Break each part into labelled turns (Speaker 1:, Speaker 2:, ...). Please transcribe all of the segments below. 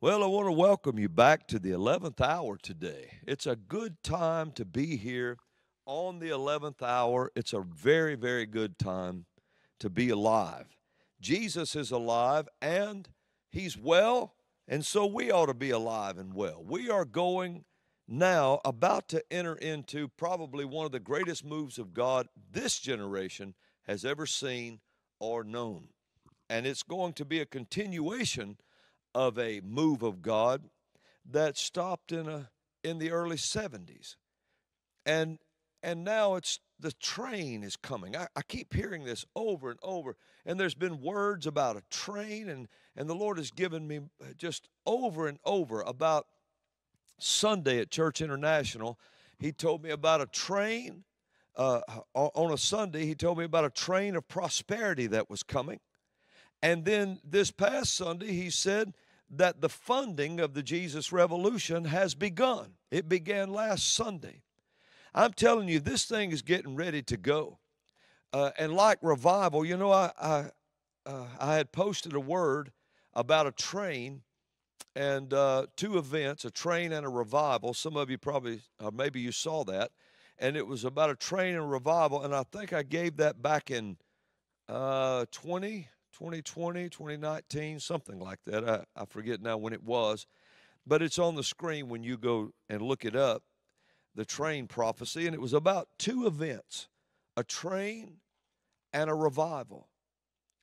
Speaker 1: Well, I want to welcome you back to the 11th hour today. It's a good time to be here on the 11th hour. It's a very, very good time to be alive. Jesus is alive and he's well, and so we ought to be alive and well. We are going now about to enter into probably one of the greatest moves of God this generation has ever seen or known. And it's going to be a continuation of a move of God that stopped in a in the early 70s. And and now it's the train is coming. I, I, keep hearing this over and over. And there's been words about a train, and, and the Lord has given me uh, just over and over about Sunday at Church International. He told me about a train. Uh, on a Sunday, he told me about a train of prosperity that was coming. And then this past Sunday, he said that the funding of the Jesus Revolution has begun. It began last Sunday. I'm telling you, this thing is getting ready to go. Uh, and like revival, you know, I, I, uh, I had posted a word about a train and uh, two events a train and a revival. Some of you probably, or maybe you saw that. And it was about a train and revival. And I think I gave that back in uh, 20, 2020, 2019, something like that. I, I forget now when it was. But it's on the screen when you go and look it up the train prophecy, and it was about two events a train and a revival.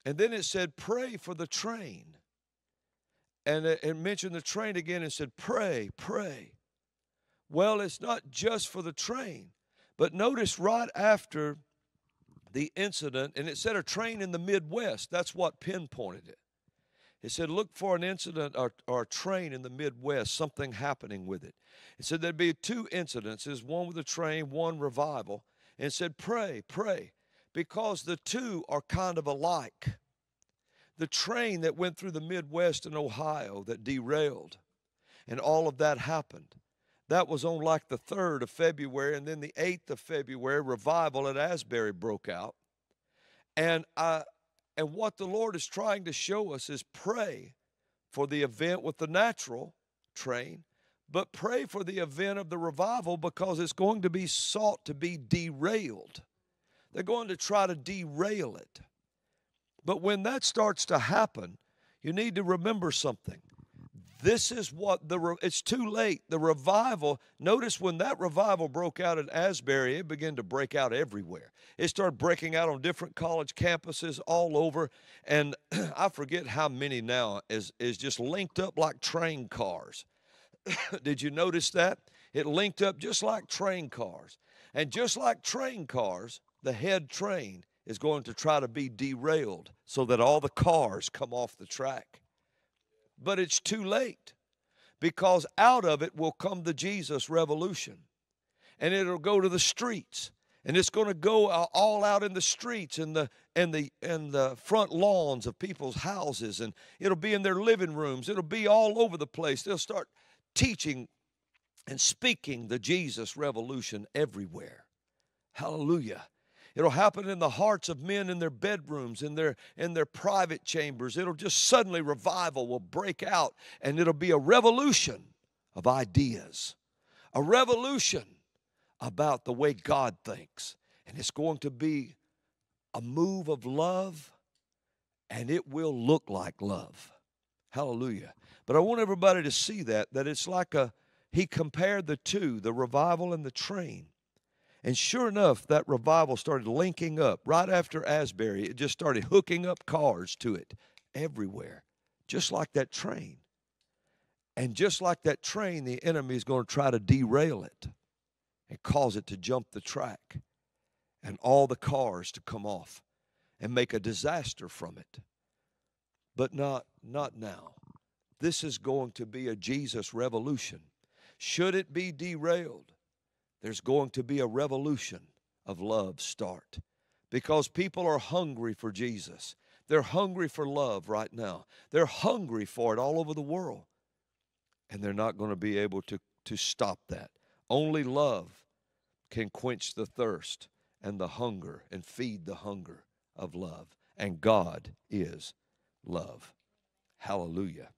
Speaker 1: And then it said, Pray for the train. And it mentioned the train again and said, Pray, pray. Well, it's not just for the train, but notice right after the incident, and it said a train in the Midwest. That's what pinpointed it. It said, Look for an incident or, or, a train in the Midwest, something happening with it. It said there'd be two incidences one with a train, one revival. And said, Pray, pray, because the two are kind of alike. The train that went through the Midwest and Ohio that derailed, and all of that happened. That was on like the 3rd of February, and then the 8th of February, revival at Asbury broke out. And I, and what the Lord is trying to show us is pray for the event with the natural train, but pray for the event of the revival because it's going to be sought to be derailed. They're going to try to derail it. But when that starts to happen, you need to remember something. This is what the, it's too late. The revival, notice when that revival broke out at Asbury, it began to break out everywhere. It started breaking out on different college campuses all over. And I forget how many now is, is just linked up like train cars. Did you notice that? It linked up just like train cars. And just like train cars, the head train is going to try to be derailed so that all the cars come off the track but it's too late because out of it will come the Jesus revolution. And it'll go to the streets. And it's going to go all out in the streets and the and the and the front lawns of people's houses and it'll be in their living rooms. It'll be all over the place. They'll start teaching and speaking the Jesus revolution everywhere. Hallelujah. It'll happen in the hearts of men in their bedrooms, in their in their private chambers. It'll just suddenly revival will break out and it'll be a revolution of ideas. A revolution about the way God thinks. And it's going to be a move of love and it will look like love. Hallelujah. But I want everybody to see that that it's like a he compared the two, the revival and the train. And sure enough, that revival started linking up right after Asbury. It just started hooking up cars to it everywhere, just like that train. And just like that train, the enemy is going to try to derail it and cause it to jump the track and all the cars to come off and make a disaster from it. But not, not now. This is going to be a Jesus revolution. Should it be derailed, there's going to be a revolution of love start because people are hungry for Jesus. They're hungry for love right now. They're hungry for it all over the world. And they're not going to be able to, to stop that. Only love can quench the thirst and the hunger and feed the hunger of love. And God is love. Hallelujah.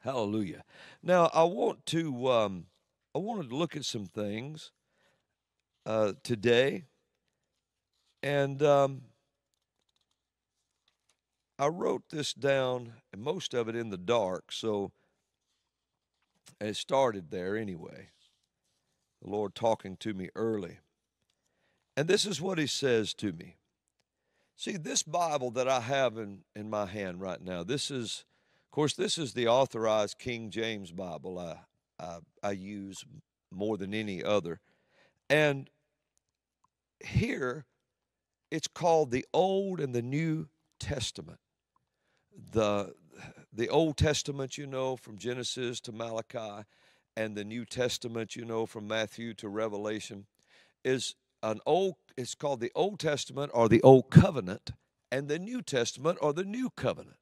Speaker 1: Hallelujah. Now I want to um, I wanted to look at some things uh, today, and um, I wrote this down, and most of it in the dark. So it started there anyway. The Lord talking to me early, and this is what He says to me. See, this Bible that I have in, in my hand right now, this is of course, this is the authorized King James Bible I, I, I use more than any other. And here, it's called the Old and the New Testament. The, the Old Testament, you know, from Genesis to Malachi, and the New Testament, you know, from Matthew to Revelation, is an old, it's called the Old Testament or the Old Covenant, and the New Testament or the New Covenant.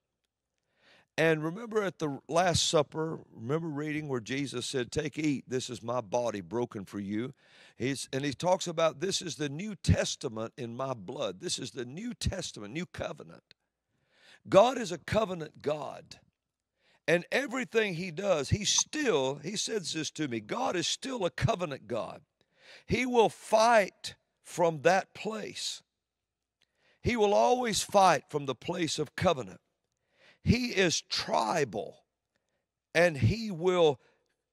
Speaker 1: And remember at the Last Supper, remember reading where Jesus said, Take, eat, this is my body broken for you. He's, and he talks about this is the New Testament in my blood. This is the New Testament, New Covenant. God is a covenant God. And everything he does, he still, he says this to me God is still a covenant God. He will fight from that place. He will always fight from the place of covenant. He is tribal and he will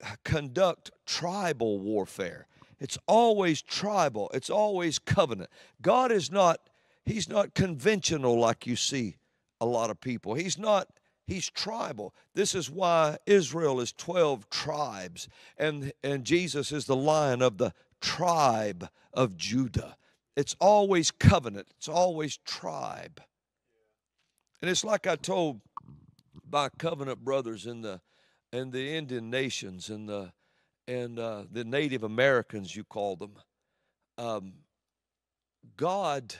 Speaker 1: uh, conduct tribal warfare. It's always tribal, it's always covenant. God is not he's not conventional like you see a lot of people. He's not he's tribal. This is why Israel is 12 tribes and and Jesus is the lion of the tribe of Judah. It's always covenant. It's always tribe. And it's like I told by covenant brothers in the in the Indian nations and the and uh, the Native Americans, you call them. Um, God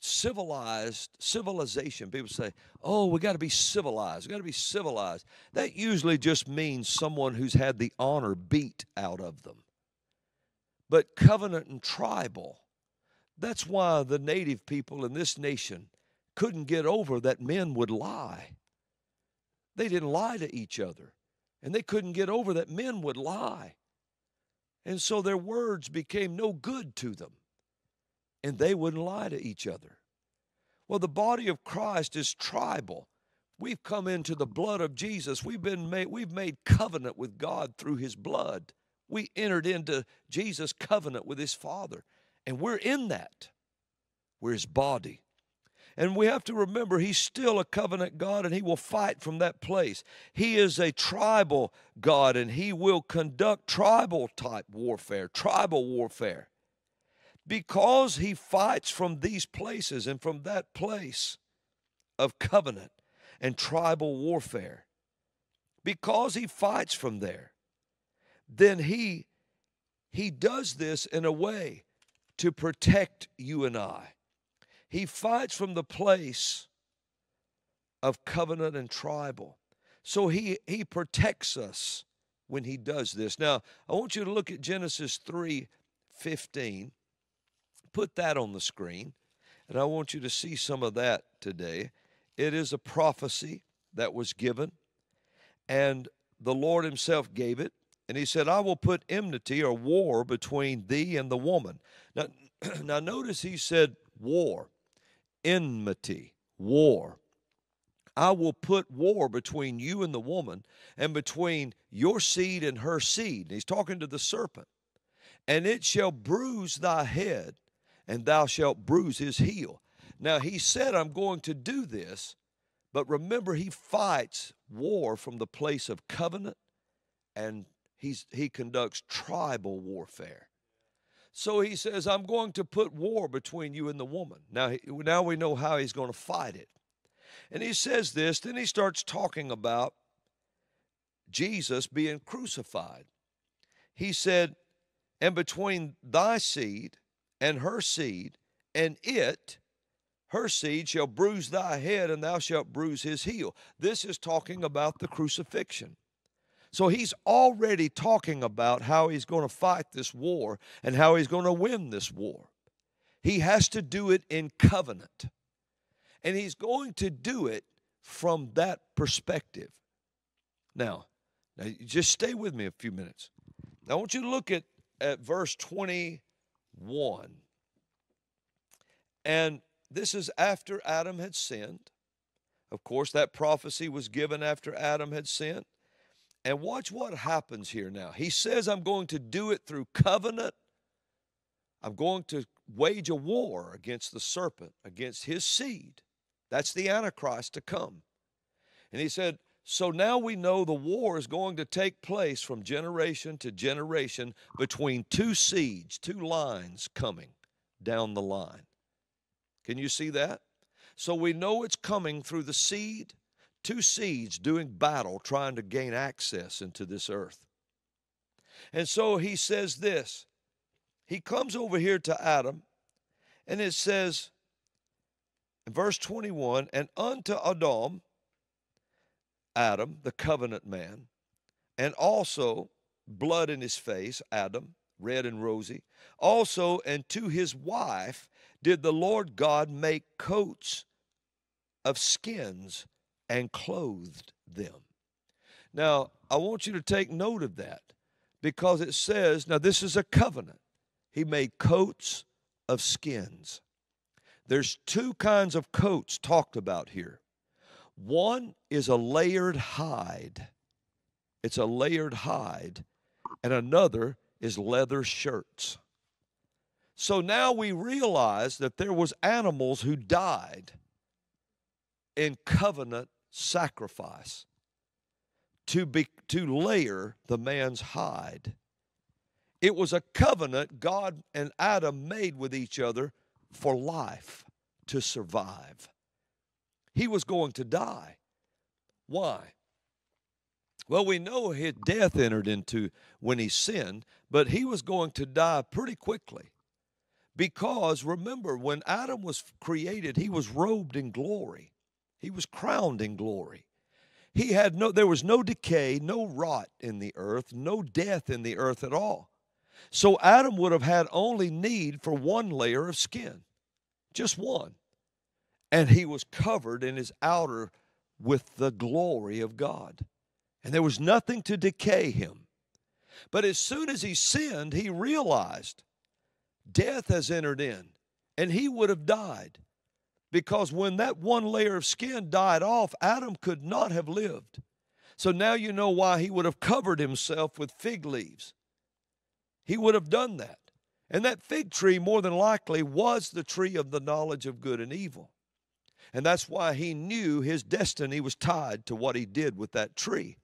Speaker 1: civilized civilization. People say, "Oh, we got to be civilized. We got to be civilized." That usually just means someone who's had the honor beat out of them. But covenant and tribal. That's why the native people in this nation couldn't get over that men would lie. They didn't lie to each other. And they couldn't get over that men would lie. And so their words became no good to them. And they wouldn't lie to each other. Well, the body of Christ is tribal. We've come into the blood of Jesus. We've been made, we've made covenant with God through his blood. We entered into Jesus' covenant with his Father. And we're in that. We're his body. And we have to remember he's still a covenant God and he will fight from that place. He is a tribal God and he will conduct tribal type warfare, tribal warfare. Because he fights from these places and from that place of covenant and tribal warfare. Because he fights from there, then he he does this in a way to protect you and I. He fights from the place of covenant and tribal. So he, he protects us when he does this. Now, I want you to look at Genesis 3 15. Put that on the screen, and I want you to see some of that today. It is a prophecy that was given, and the Lord Himself gave it. And He said, I will put enmity or war between thee and the woman. Now, now notice He said war enmity, war. I will put war between you and the woman, and between your seed and her seed. And he's talking to the serpent. And it shall bruise thy head, and thou shalt bruise his heel. Now, he said, I'm going to do this, but remember, he fights war from the place of covenant, and he's, he conducts tribal warfare. So he says, I'm going to put war between you and the woman. Now, now we know how he's going to fight it. And he says this, then he starts talking about Jesus being crucified. He said, And between thy seed and her seed, and it, her seed, shall bruise thy head, and thou shalt bruise his heel. This is talking about the crucifixion. So he's already talking about how he's going to fight this war and how he's going to win this war. He has to do it in covenant. And he's going to do it from that perspective. Now, now just stay with me a few minutes. I want you to look at, at verse 21. And this is after Adam had sinned. Of course, that prophecy was given after Adam had sinned. And watch what happens here now. He says, I'm going to do it through covenant. I'm going to wage a war against the serpent, against his seed. That's the Antichrist to come. And he said, So now we know the war is going to take place from generation to generation between two seeds, two lines coming down the line. Can you see that? So we know it's coming through the seed, two seeds doing battle, trying to gain access into this earth. And so he says this. He comes over here to Adam, and it says, in verse 21 and unto Adam, Adam, the covenant man, and also blood in his face, Adam, red and rosy, also and to his wife did the Lord God make coats of skins and clothed them. Now, I want you to take note of that because it says, now this is a covenant. He made coats of skins. There's two kinds of coats talked about here. One is a layered hide, it's a layered hide, and another is leather shirts. So now we realize that there was animals who died in covenant sacrifice to be to layer the man's hide. It was a covenant God and Adam made with each other for life to survive. He was going to die. Why? Well, we know his death entered into when he sinned, but he was going to die pretty quickly. Because remember, when Adam was created, he was robed in glory. He was crowned in glory. He had no there was no decay, no rot in the earth, no death in the earth at all. So Adam would have had only need for one layer of skin. Just one. And he was covered in his outer with the glory of God. And there was nothing to decay him. But as soon as he sinned, he realized death has entered in, and he would have died. Because when that one layer of skin died off, Adam could not have lived. So now you know why he would have covered himself with fig leaves. He would have done that. And that fig tree, more than likely, was the tree of the knowledge of good and evil. And that's why he knew his destiny was tied to what he did with that tree.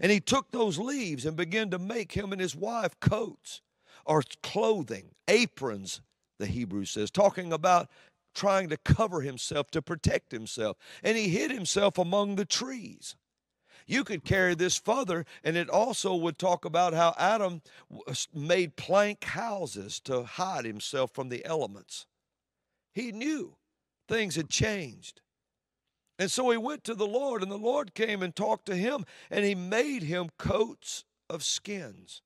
Speaker 1: And he took those leaves and began to make him and his wife coats or clothing, aprons, the Hebrew says, talking about trying to cover himself to protect himself. And he hid himself among the trees. You could carry this further, and it also would talk about how Adam made plank houses to hide himself from the elements. He knew things had changed. And so he went to the Lord, and the Lord came and talked to him, and he made him coats of skins.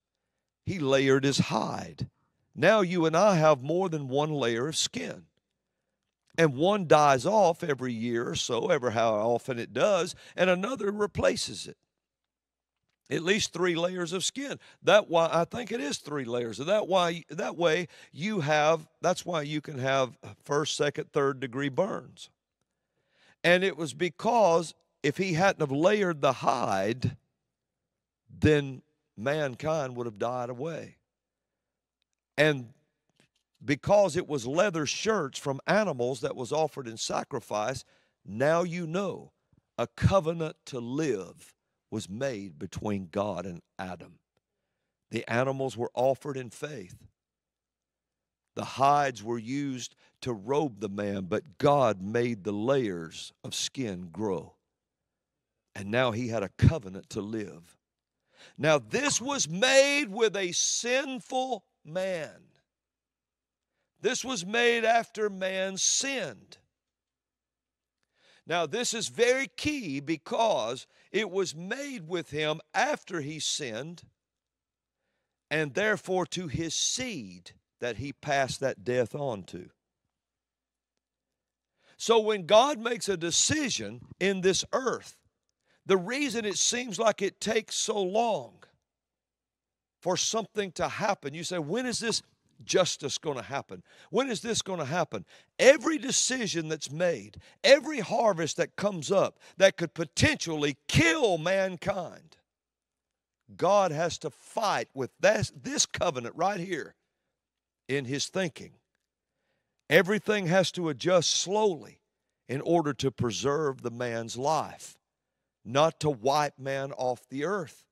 Speaker 1: He layered his hide. Now you and I have more than one layer of skin. And one dies off every year or so, ever how often it does, and another replaces it. At least three layers of skin. That why I think it is three layers. That why that way you have that's why you can have first, second, third degree burns. And it was because if he hadn't have layered the hide, then mankind would have died away. And because it was leather shirts from animals that was offered in sacrifice, now you know a covenant to live was made between God and Adam. The animals were offered in faith. The hides were used to robe the man, but God made the layers of skin grow. And now he had a covenant to live. Now, this was made with a sinful man. This was made after man sinned. Now, this is very key because it was made with him after he sinned, and therefore to his seed that he passed that death on to. So, when God makes a decision in this earth The reason it seems like it takes so long for something to happen, you say, when is this justice going to happen? When is this going to happen? Every decision that's made, every harvest that comes up that could potentially kill mankind, God has to fight with this, this covenant right here in his thinking. Everything has to adjust slowly in order to preserve the man's life, not to wipe man off the earth.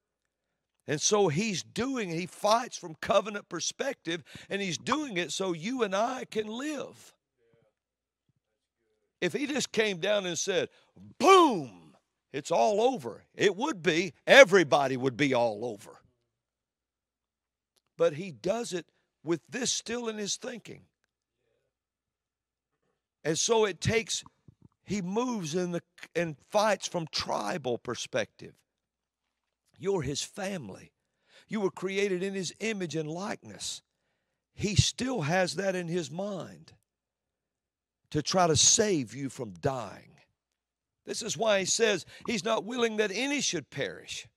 Speaker 1: And so he's doing, he fights from covenant perspective, and he's doing it so you and I can live. If he just came down and said, boom, it's all over, it would be, everybody would be all over. But he does it with this still in his thinking. And so it takes, he moves in the and fights from tribal perspective. You're his family. You were created in his image and likeness. He still has that in his mind to try to save you from dying. This is why he says he's not willing that any should perish,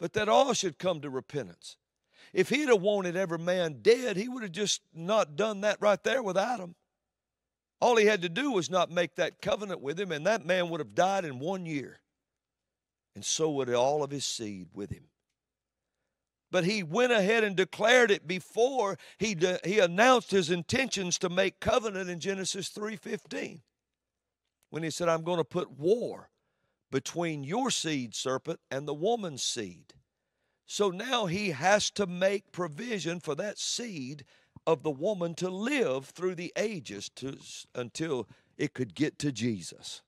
Speaker 1: but that all should come to repentance. If he'd have wanted every man dead, he would have just not done that right there with Adam. All he had to do was not make that covenant with him, and that man would have died in one year and so would all of his seed with him. But he went ahead and declared it before he, de- he announced his intentions to make covenant in Genesis 3:15. When he said, I'm going to put war between your seed, serpent, and the woman's seed. So now he has to make provision for that seed of the woman to live through the ages to, until it could get to Jesus.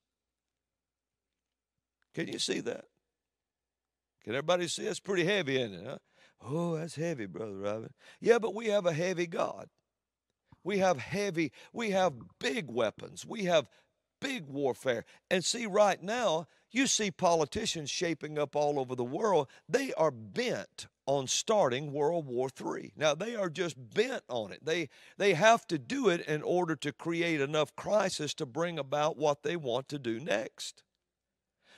Speaker 1: Can you see that? Can everybody see? It's pretty heavy, isn't it? Huh? Oh, that's heavy, Brother Robin. Yeah, but we have a heavy God. We have heavy, we have big weapons. We have big warfare. And see, right now, you see politicians shaping up all over the world. They are bent on starting World War III. Now they are just bent on it. They they have to do it in order to create enough crisis to bring about what they want to do next.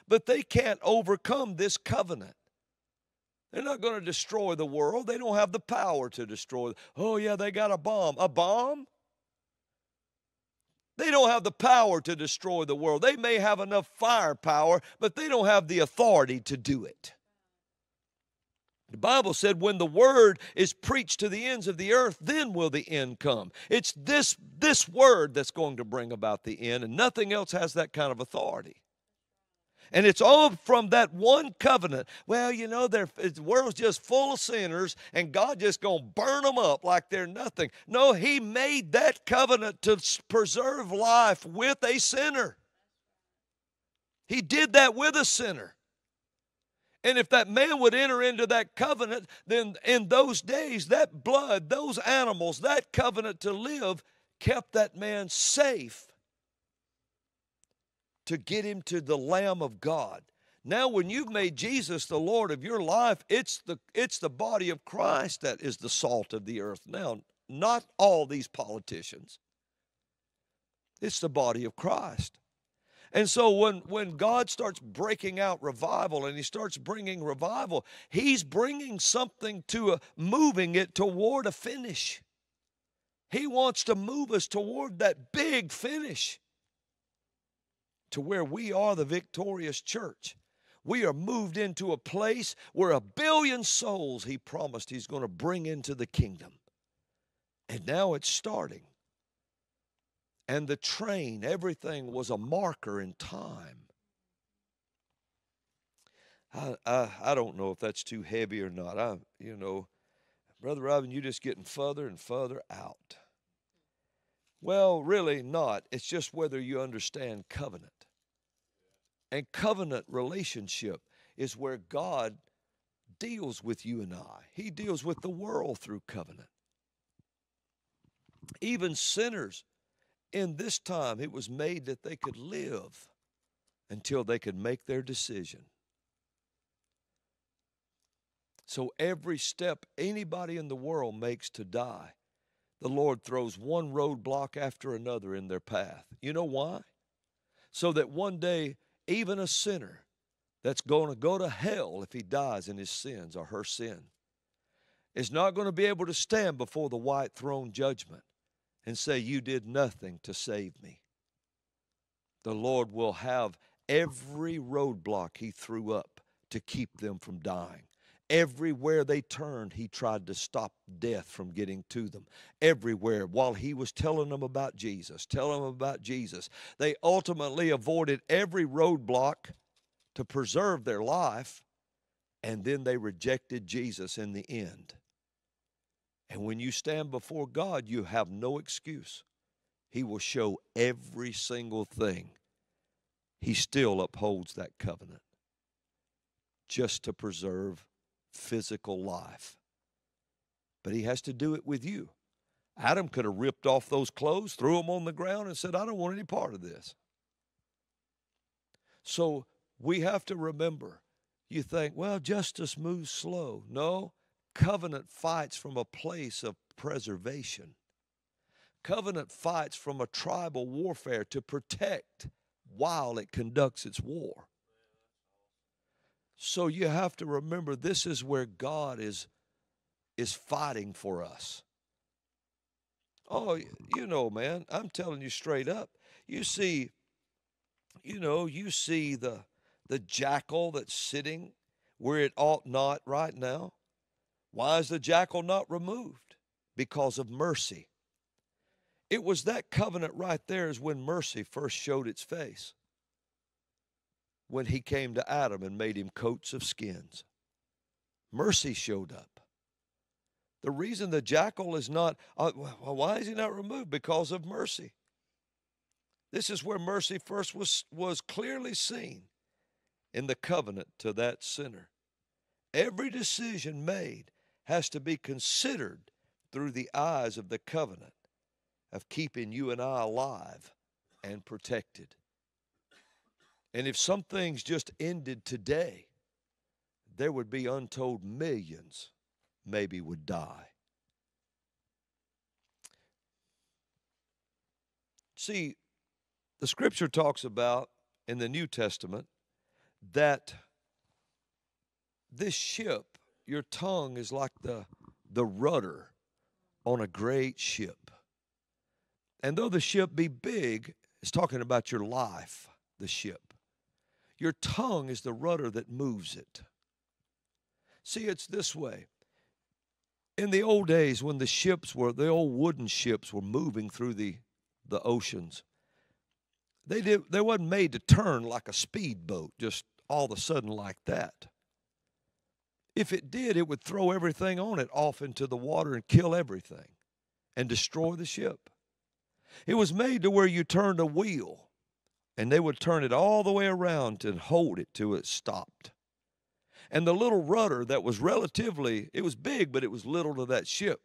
Speaker 1: But they can't overcome this covenant. They're not going to destroy the world. They don't have the power to destroy. Oh, yeah, they got a bomb. A bomb? They don't have the power to destroy the world. They may have enough firepower, but they don't have the authority to do it. The Bible said when the word is preached to the ends of the earth, then will the end come. It's this, this word that's going to bring about the end, and nothing else has that kind of authority. And it's all from that one covenant. Well, you know, the world's just full of sinners, and God just going to burn them up like they're nothing. No, He made that covenant to preserve life with a sinner. He did that with a sinner. And if that man would enter into that covenant, then in those days, that blood, those animals, that covenant to live kept that man safe to get him to the Lamb of God. Now, when you've made Jesus the Lord of your life, it's the, it's the body of Christ that is the salt of the earth. Now, not all these politicians, it's the body of Christ. And so when, when God starts breaking out revival and he starts bringing revival, he's bringing something to a, moving it toward a finish. He wants to move us toward that big finish to where we are the victorious church. We are moved into a place where a billion souls he promised he's going to bring into the kingdom. And now it's starting. And the train, everything was a marker in time. I, I, I don't know if that's too heavy or not. I, you know, Brother Robin, you're just getting further and further out. Well, really not. It's just whether you understand covenant. And covenant relationship is where God deals with you and I. He deals with the world through covenant. Even sinners in this time, it was made that they could live until they could make their decision. So every step anybody in the world makes to die, the Lord throws one roadblock after another in their path. You know why? So that one day even a sinner that's going to go to hell if he dies in his sins or her sin is not going to be able to stand before the white throne judgment and say, You did nothing to save me. The Lord will have every roadblock he threw up to keep them from dying. Everywhere they turned, he tried to stop death from getting to them. Everywhere, while he was telling them about Jesus, telling them about Jesus, they ultimately avoided every roadblock to preserve their life, and then they rejected Jesus in the end. And when you stand before God, you have no excuse. He will show every single thing. He still upholds that covenant just to preserve physical life. But he has to do it with you. Adam could have ripped off those clothes, threw them on the ground, and said, I don't want any part of this. So we have to remember you think, well, justice moves slow. No, covenant fights from a place of preservation. Covenant fights from a tribal warfare to protect while it conducts its war. So you have to remember this is where God is is fighting for us. Oh, you know, man, I'm telling you straight up. You see you know, you see the the jackal that's sitting where it ought not right now. Why is the jackal not removed? Because of mercy. It was that covenant right there is when mercy first showed its face when he came to Adam and made him coats of skins. Mercy showed up. The reason the jackal is not, uh, why is he not removed? Because of mercy. This is where mercy first was, was clearly seen in the covenant to that sinner. Every decision made has to be considered through the eyes of the covenant of keeping you and I alive and protected. And if some things just ended today, there would be untold millions maybe would die. See, the scripture talks about in the New Testament that this ship, your tongue is like the, the rudder on a great ship. And though the ship be big, it's talking about your life, the ship. Your tongue is the rudder that moves it. See, it's this way. In the old days, when the ships were, the old wooden ships were moving through the, the oceans, they, did, they wasn't made to turn like a speedboat, just all of a sudden like that. If it did, it would throw everything on it off into the water and kill everything and destroy the ship. It was made to where you turned a wheel and they would turn it all the way around and hold it till it stopped. And the little rudder that was relatively, it was big, but it was little to that ship.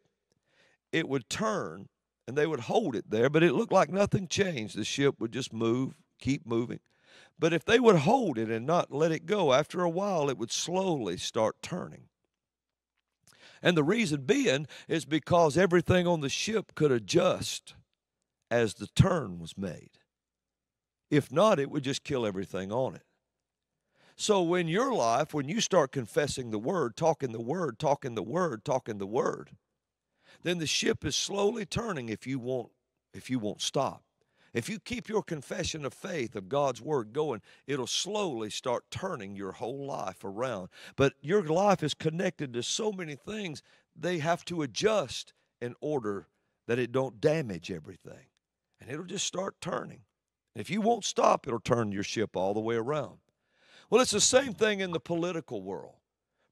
Speaker 1: It would turn and they would hold it there, but it looked like nothing changed. The ship would just move, keep moving. But if they would hold it and not let it go, after a while it would slowly start turning. And the reason being is because everything on the ship could adjust as the turn was made. If not, it would just kill everything on it. So, when your life, when you start confessing the word, talking the word, talking the word, talking the word, then the ship is slowly turning if you won't if you won't stop. If you keep your confession of faith of God's word going, it'll slowly start turning your whole life around. But your life is connected to so many things, they have to adjust in order that it don't damage everything. And it'll just start turning. If you won't stop, it'll turn your ship all the way around. Well, it's the same thing in the political world.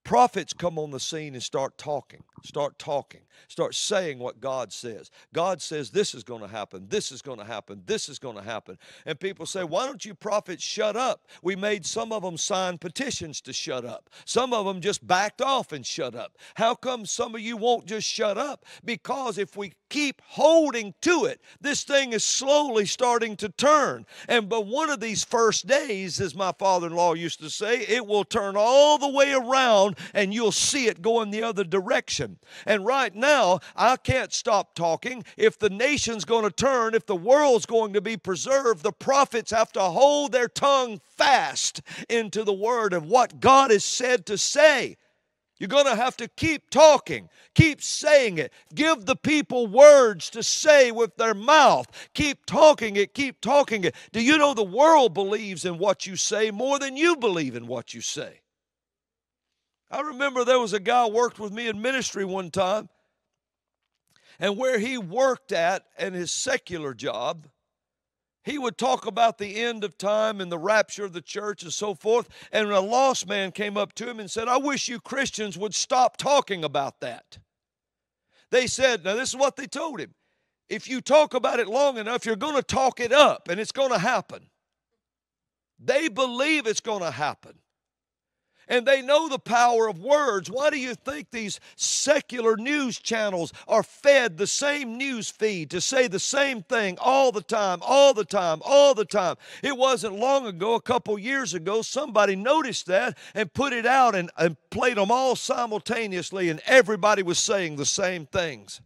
Speaker 1: Prophets come on the scene and start talking, start talking, start saying what God says. God says this is going to happen, this is going to happen, this is going to happen. And people say, Why don't you prophets shut up? We made some of them sign petitions to shut up, some of them just backed off and shut up. How come some of you won't just shut up? Because if we keep holding to it. This thing is slowly starting to turn. And but one of these first days, as my father in law used to say, it will turn all the way around and you'll see it going the other direction. And right now, I can't stop talking. If the nation's going to turn, if the world's going to be preserved, the prophets have to hold their tongue fast into the word of what God has said to say. You're going to have to keep talking, keep saying it. Give the people words to say with their mouth. Keep talking it, keep talking it. Do you know the world believes in what you say more than you believe in what you say? I remember there was a guy worked with me in ministry one time, and where he worked at in his secular job, he would talk about the end of time and the rapture of the church and so forth. And a lost man came up to him and said, I wish you Christians would stop talking about that. They said, now this is what they told him. If you talk about it long enough, you're going to talk it up and it's going to happen. They believe it's going to happen and they know the power of words. Why do you think these secular news channels are fed the same news feed to say the same thing all the time, all the time, all the time? It wasn't long ago, a couple years ago, somebody noticed that and put it out and, and played them all simultaneously, and everybody was saying the same things.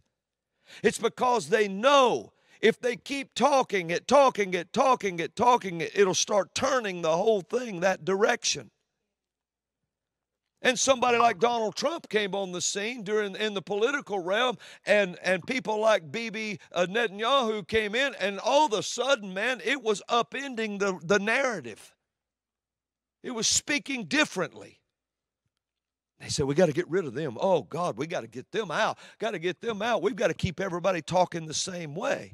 Speaker 1: It's because they know if they keep talking it, talking it, talking it, talking it, it'll start turning the whole thing that direction. And somebody like Donald Trump came on the scene during in the political realm, and, and people like Bibi uh, Netanyahu came in, and all of a sudden, man, it was upending the, the narrative. It was speaking differently. They said, We got to get rid of them. Oh, God, we got to get them out. Got to get them out. We've got to keep everybody talking the same way.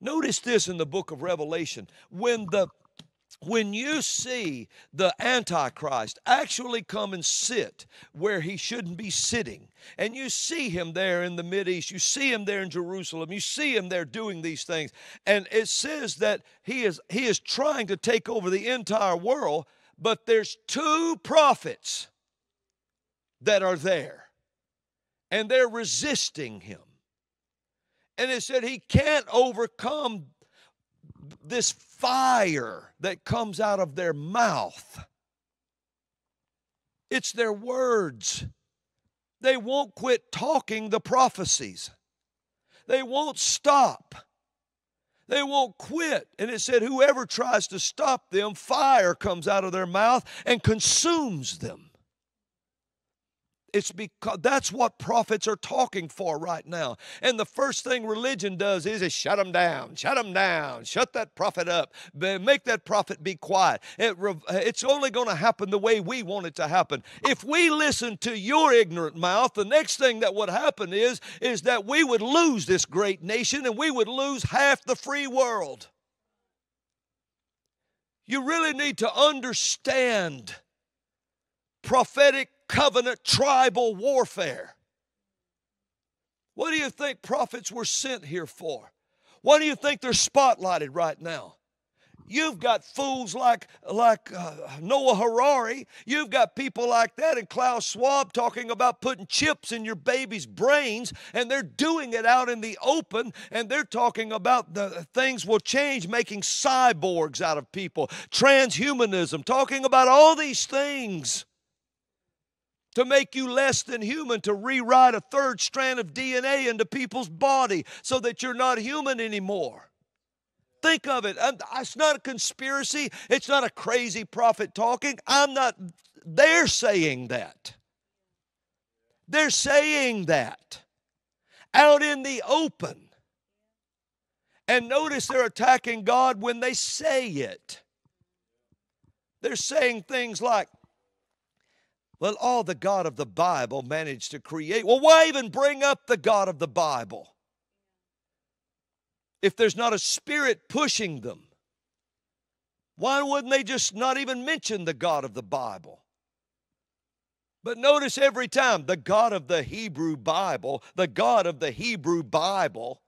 Speaker 1: Notice this in the book of Revelation. When the when you see the Antichrist actually come and sit where he shouldn't be sitting, and you see him there in the East, you see him there in Jerusalem, you see him there doing these things, and it says that he is he is trying to take over the entire world, but there's two prophets that are there, and they're resisting him. And it said he can't overcome this fire that comes out of their mouth. It's their words. They won't quit talking the prophecies. They won't stop. They won't quit. And it said, whoever tries to stop them, fire comes out of their mouth and consumes them. It's because that's what prophets are talking for right now. And the first thing religion does is, is shut them down, shut them down, shut that prophet up, make that prophet be quiet. It, it's only going to happen the way we want it to happen. If we listen to your ignorant mouth, the next thing that would happen is, is that we would lose this great nation and we would lose half the free world. You really need to understand prophetic covenant tribal warfare. What do you think prophets were sent here for? Why do you think they're spotlighted right now? You've got fools like, like uh, Noah Harari. You've got people like that and Klaus Schwab talking about putting chips in your baby's brains, and they're doing it out in the open, and they're talking about the things will change, making cyborgs out of people, transhumanism, talking about all these things to make you less than human, to rewrite a third strand of DNA into people's body so that you're not human anymore. Think of it. It's not a conspiracy. It's not a crazy prophet talking. I'm not, they're saying that. They're saying that out in the open. And notice they're attacking God when they say it. They're saying things like, well, all the God of the Bible managed to create. Well, why even bring up the God of the Bible? If there's not a spirit pushing them, why wouldn't they just not even mention the God of the Bible? But notice every time the God of the Hebrew Bible, the God of the Hebrew Bible,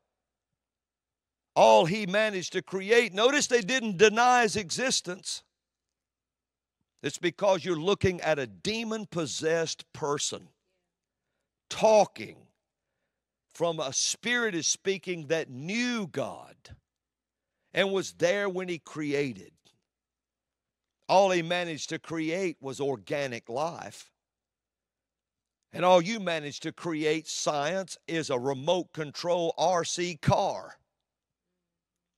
Speaker 1: all he managed to create, notice they didn't deny his existence. It's because you're looking at a demon possessed person talking from a spirit is speaking that knew God and was there when he created. All he managed to create was organic life. And all you managed to create, science, is a remote control RC car.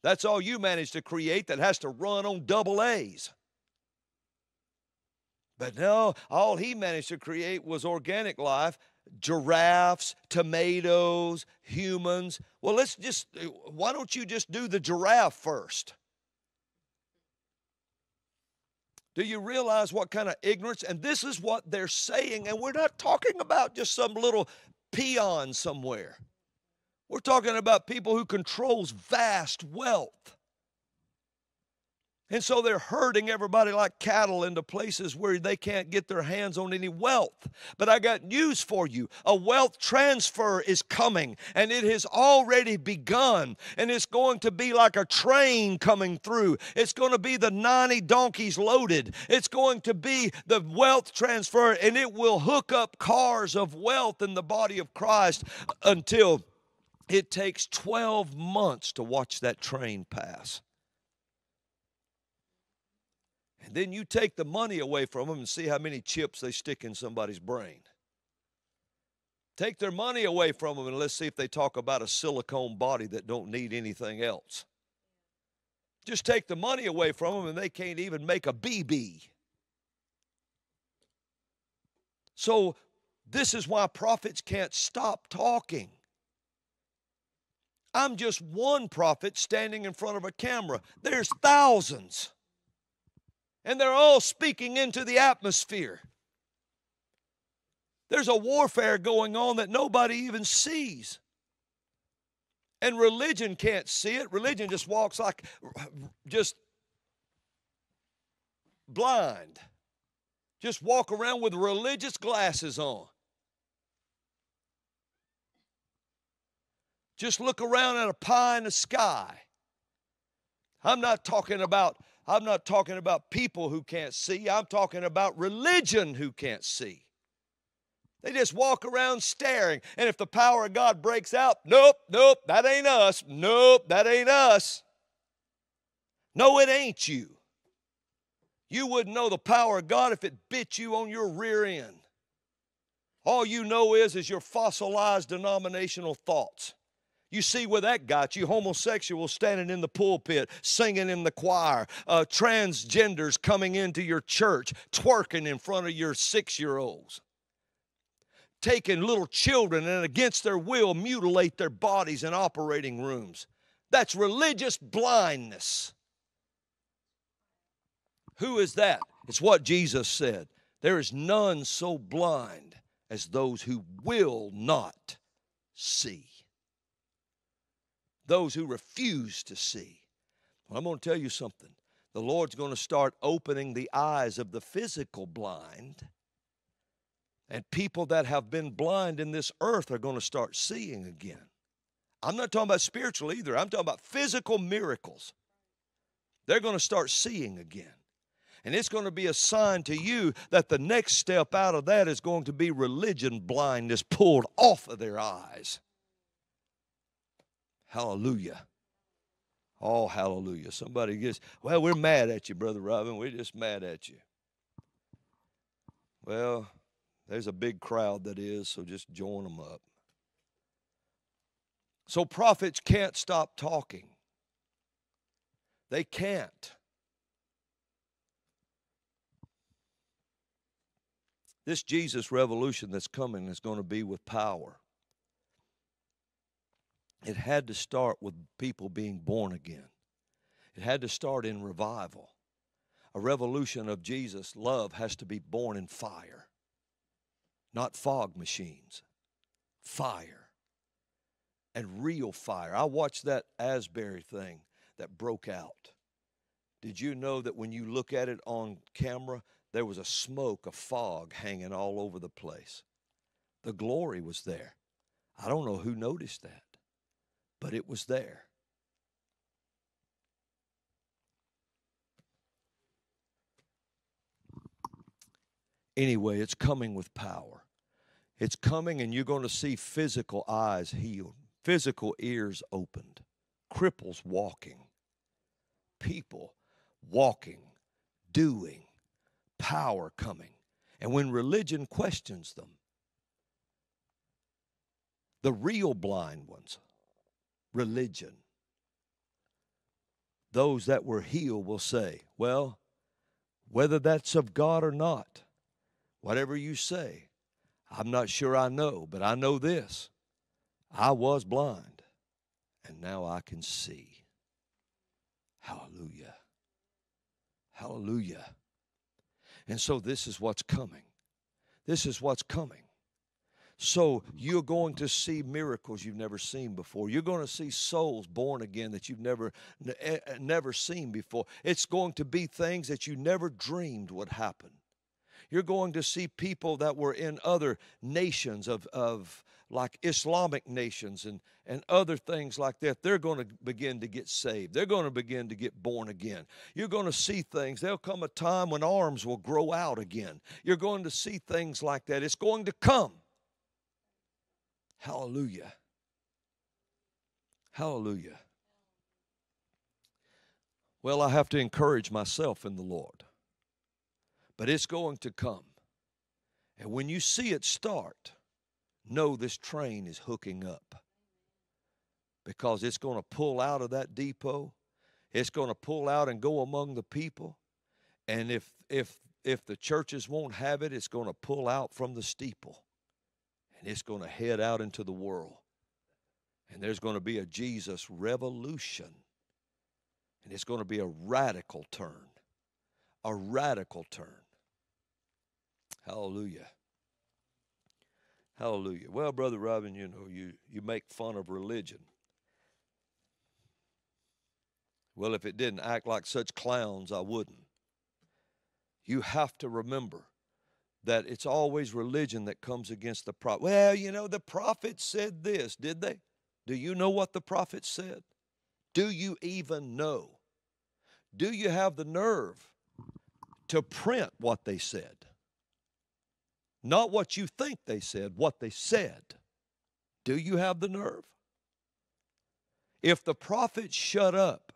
Speaker 1: That's all you managed to create that has to run on double A's. But no, all he managed to create was organic life giraffes, tomatoes, humans. Well, let's just, uh, why don't you just do the giraffe first? Do you realize what kind of ignorance? And this is what they're saying. And we're not talking about just some little peon somewhere. We're talking about people who controls vast wealth. And so they're herding everybody like cattle into places where they can't get their hands on any wealth. But I got news for you. A wealth transfer is coming, and it has already begun. And it's going to be like a train coming through. It's going to be the 90 donkeys loaded. It's going to be the wealth transfer, and it will hook up cars of wealth in the body of Christ until it takes 12 months to watch that train pass. And then you take the money away from them and see how many chips they stick in somebody's brain. Take their money away from them and let's see if they talk about a silicone body that don't need anything else. Just take the money away from them and they can't even make a BB. So this is why prophets can't stop talking. I'm just one prophet standing in front of a camera. There's thousands and they're all speaking into the atmosphere. There's a warfare going on that nobody even sees. And religion can't see it. Religion just walks like just blind. Just walk around with religious glasses on. Just look around at a pie in the sky. I'm not talking about I'm not talking about people who can't see, I'm talking about religion who can't see. They just walk around staring. And if the power of God breaks out, nope, nope, that ain't us. Nope, that ain't us. No, it ain't you. You wouldn't know the power of God if it bit you on your rear end. All you know is is your fossilized denominational thoughts. You see where that got you. Homosexuals standing in the pulpit, singing in the choir, uh, transgenders coming into your church, twerking in front of your six year olds, taking little children and against their will mutilate their bodies in operating rooms. That's religious blindness. Who is that? It's what Jesus said. There is none so blind as those who will not see those who refuse to see. Well, I'm going to tell you something. The Lord's going to start opening the eyes of the physical blind. And people that have been blind in this earth are going to start seeing again. I'm not talking about spiritual either, I'm talking about physical miracles. They're going to start seeing again. And it's going to be a sign to you that the next step out of that is going to be religion blindness pulled off of their eyes. Hallelujah. Oh, hallelujah. Somebody gets, well, we're mad at you, Brother Robin. We're just mad at you. Well, there's a big crowd that is, so just join them up. So prophets can't stop talking. They can't. This Jesus revolution that's coming is going to be with power it had to start with people being born again. It had to start in revival. A revolution of Jesus' love has to be born in fire, not fog machines. Fire. And real fire. I watched that Asbury thing that broke out. Did you know that when you look at it on camera, there was a smoke, a fog hanging all over the place? The glory was there. I don't know who noticed that but it was there. Anyway, it's coming with power. It's coming, and you're going to see physical eyes healed, physical ears opened, cripples walking, people walking, doing, power coming. And when religion questions them, the real blind ones, religion, those that were healed will say, Well, whether that's of God or not, whatever you say, I'm not sure I know, but I know this I was blind, and now I can see. Hallelujah. Hallelujah. And so this is what's coming. This is what's coming. So you're going to see miracles you've never seen before. You're going to see souls born again that you've never eh, eh, never seen before. It's going to be things that you never dreamed would happen. You're going to see people that were in other nations of, of like Islamic nations and, and other things like that, they're going to begin to get saved. They're going to begin to get born again. You're going to see things. There'll come a time when arms will grow out again. You're going to see things like that. It's going to come. Hallelujah. Hallelujah. Well, I have to encourage myself in the Lord, but it's going to come. And when you see it start, know this train is hooking up because it's going to pull out of that depot. It's going to pull out and go among the people. And if if if the churches won't have it, it's going to pull out from the steeple and it's going to head out into the world. And there's going to be a Jesus revolution. And it's going to be a radical turn. A radical turn. Hallelujah. Hallelujah. Well, Brother Robin, you know, you, you make fun of religion. Well, if it didn't act like such clowns, I wouldn't. You have to remember that it's always religion that comes against the prophet. Well, you know, the prophet said this, did they? Do you know what the prophet said? Do you even know? Do you have the nerve to print what they said? Not what you think they said, what they said. Do you have the nerve? If the prophet shut up,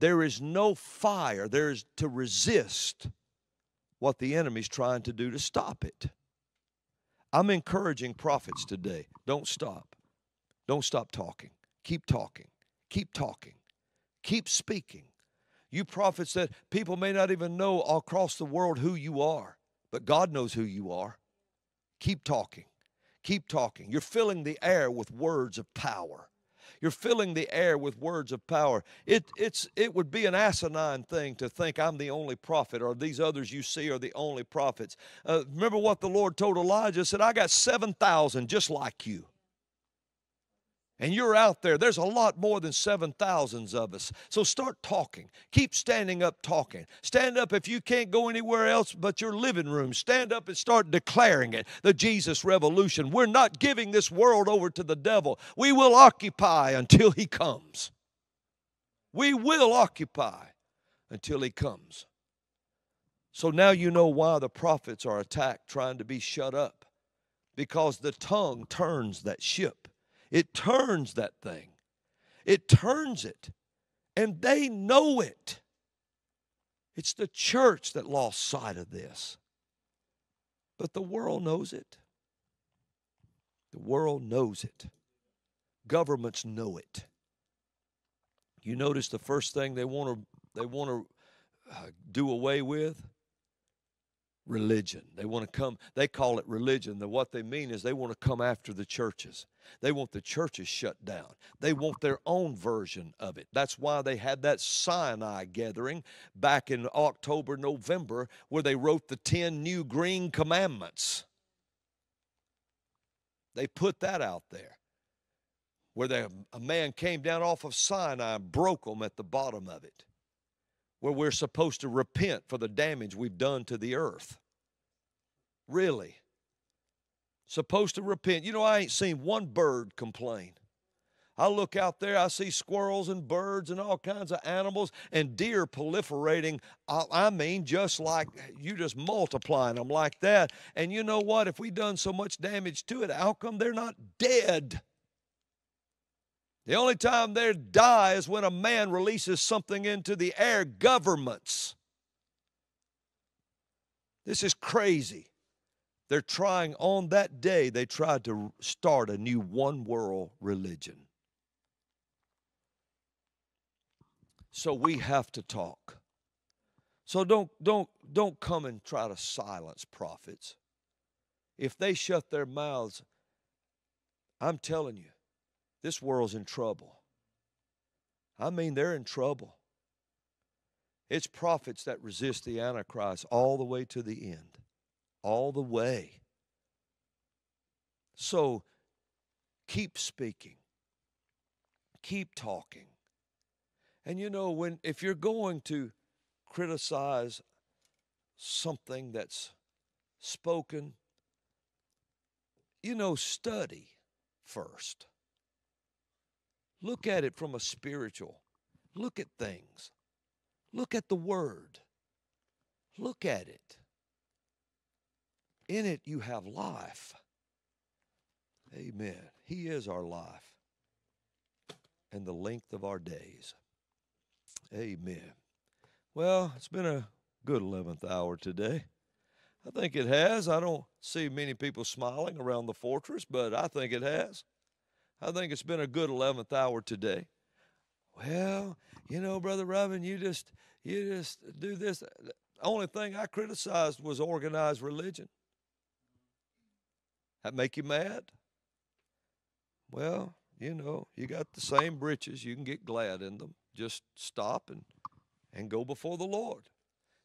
Speaker 1: there is no fire, there is to resist what the enemy's trying to do to stop it. I'm encouraging prophets today. Don't stop. Don't stop talking. Keep talking. Keep talking. Keep speaking. You prophets that people may not even know across the world who you are, but God knows who you are. Keep talking. Keep talking. You're filling the air with words of power. You're filling the air with words of power. It, it's, it would be an asinine thing to think I'm the only prophet or these others you see are the only prophets. Uh, remember what the Lord told Elijah? said, I got 7,000 just like you and you're out there, there's a lot more than 7,000s of us. So start talking. Keep standing up talking. Stand up if you can't go anywhere else but your living room. Stand up and start declaring it the Jesus revolution. We're not giving this world over to the devil. We will occupy until he comes. We will occupy until he comes. So now you know why the prophets are attacked, trying to be shut up. Because the tongue turns that ship. It turns that thing, it turns it, and they know it. It's the church that lost sight of this. But the world knows it. The world knows it. Governments know it. You notice the first thing they want to they want to uh, do away with religion. They want to come, they call it religion. The, what they mean is they want to come after the churches. They want the churches shut down. They want their own version of it. That's why they had that Sinai gathering back in October, November, where they wrote the 10 new green commandments. They put that out there. Where they, a man came down off of Sinai and broke them at the bottom of it where we're supposed to repent for the damage we've done to the earth. Really. Supposed to repent. You know, I ain't seen one bird complain. I look out there, I see squirrels and birds and all kinds of animals and deer proliferating. Uh, I mean, just like you just multiplying them like that. And you know what? If we done so much damage to it, how come they're not dead? The only time they die is when a man releases something into the air. Governments. This is crazy. They're trying on that day, they tried to start a new one world religion. So we have to talk. So don't don't don't come and try to silence prophets. If they shut their mouths, I'm telling you, this world's in trouble. I mean, they're in trouble. It's prophets that resist the Antichrist all the way to the end, all the way. So keep speaking, keep talking. And you know, when if you're going to criticize something that's spoken, you know, study first. Look at it from a spiritual. Look at things. Look at the word. Look at it. In it you have life. Amen. He is our life and the length of our days. Amen. Well, it's been a good 11th hour today. I think it has. I don't see many people smiling around the fortress, but I think it has. I think it's been a good 11th hour today. Well, you know, Brother Robin, you just you just do this. The only thing I criticized was organized religion. That make you mad? Well, you know, you got the same breeches. You can get glad in them. Just stop and and go before the Lord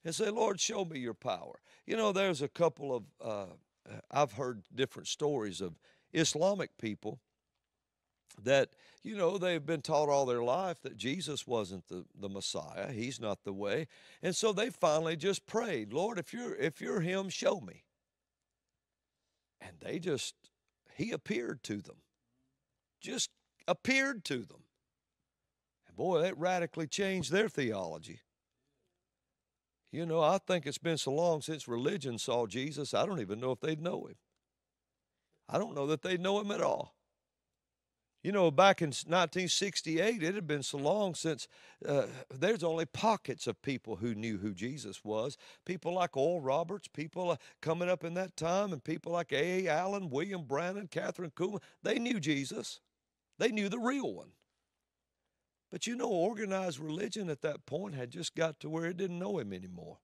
Speaker 1: and say, Lord, show me your power. You know, there's a couple of uh, I've heard different stories of Islamic people that you know they've been taught all their life that jesus wasn't the, the messiah he's not the way and so they finally just prayed lord if you're if you're him show me. And they just he appeared to them. Just appeared to them. And boy that radically changed their theology. You know i think it's been so long since religion saw jesus i don't even know if they'd know him. I don't know that they'd know him at all you know, back in 1968, it had been so long since uh, there's only pockets of people who knew who Jesus was. People like Oral Roberts, people uh, coming up in that time, and people like A. Allen, William Branham, Kathryn Kuhlman, they knew Jesus. They knew the real one. But you know, organized religion at that point had just got to where it didn't know him anymore.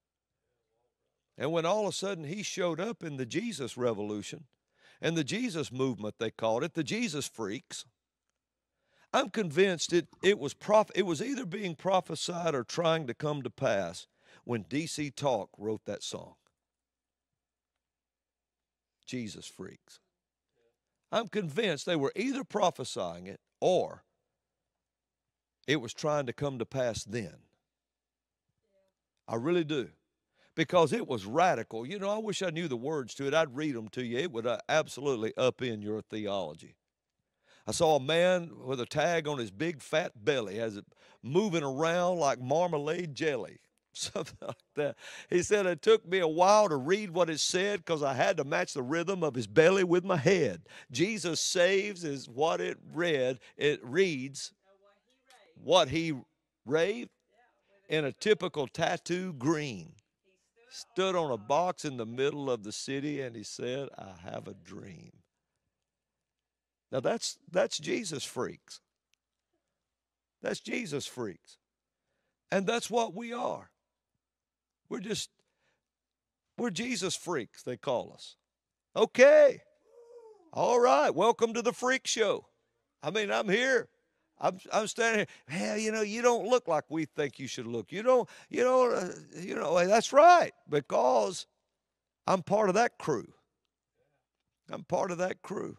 Speaker 1: And when all of a sudden he showed up in the Jesus revolution and the Jesus movement, they called it, the Jesus freaks I'm convinced it, it, was prof- it was either being prophesied or trying to come to pass when DC Talk wrote that song. Jesus freaks. I'm convinced they were either prophesying it or it was trying to come to pass then. I really do. Because it was radical. You know, I wish I knew the words to it. I'd read them to you. It would uh, absolutely upend your theology. I saw a man with a tag on his big fat belly, as it moving around like marmalade jelly, something like that. He said it took me a while to read what it said because I had to match the rhythm of his belly with my head. Jesus saves is what it read. It reads what he raved in a typical tattoo green. Stood on a box in the middle of the city and he said, I have a dream. Now that's that's Jesus freaks. That's Jesus freaks. And that's what we are. We're just we're Jesus freaks, they call us. Okay. All right. Welcome to the freak show. I mean, I'm here. I'm, I'm standing here. Well, you know, you don't look like we think you should look. You don't, you know, uh, you know, that's right, because I'm part of that crew. I'm part of that crew.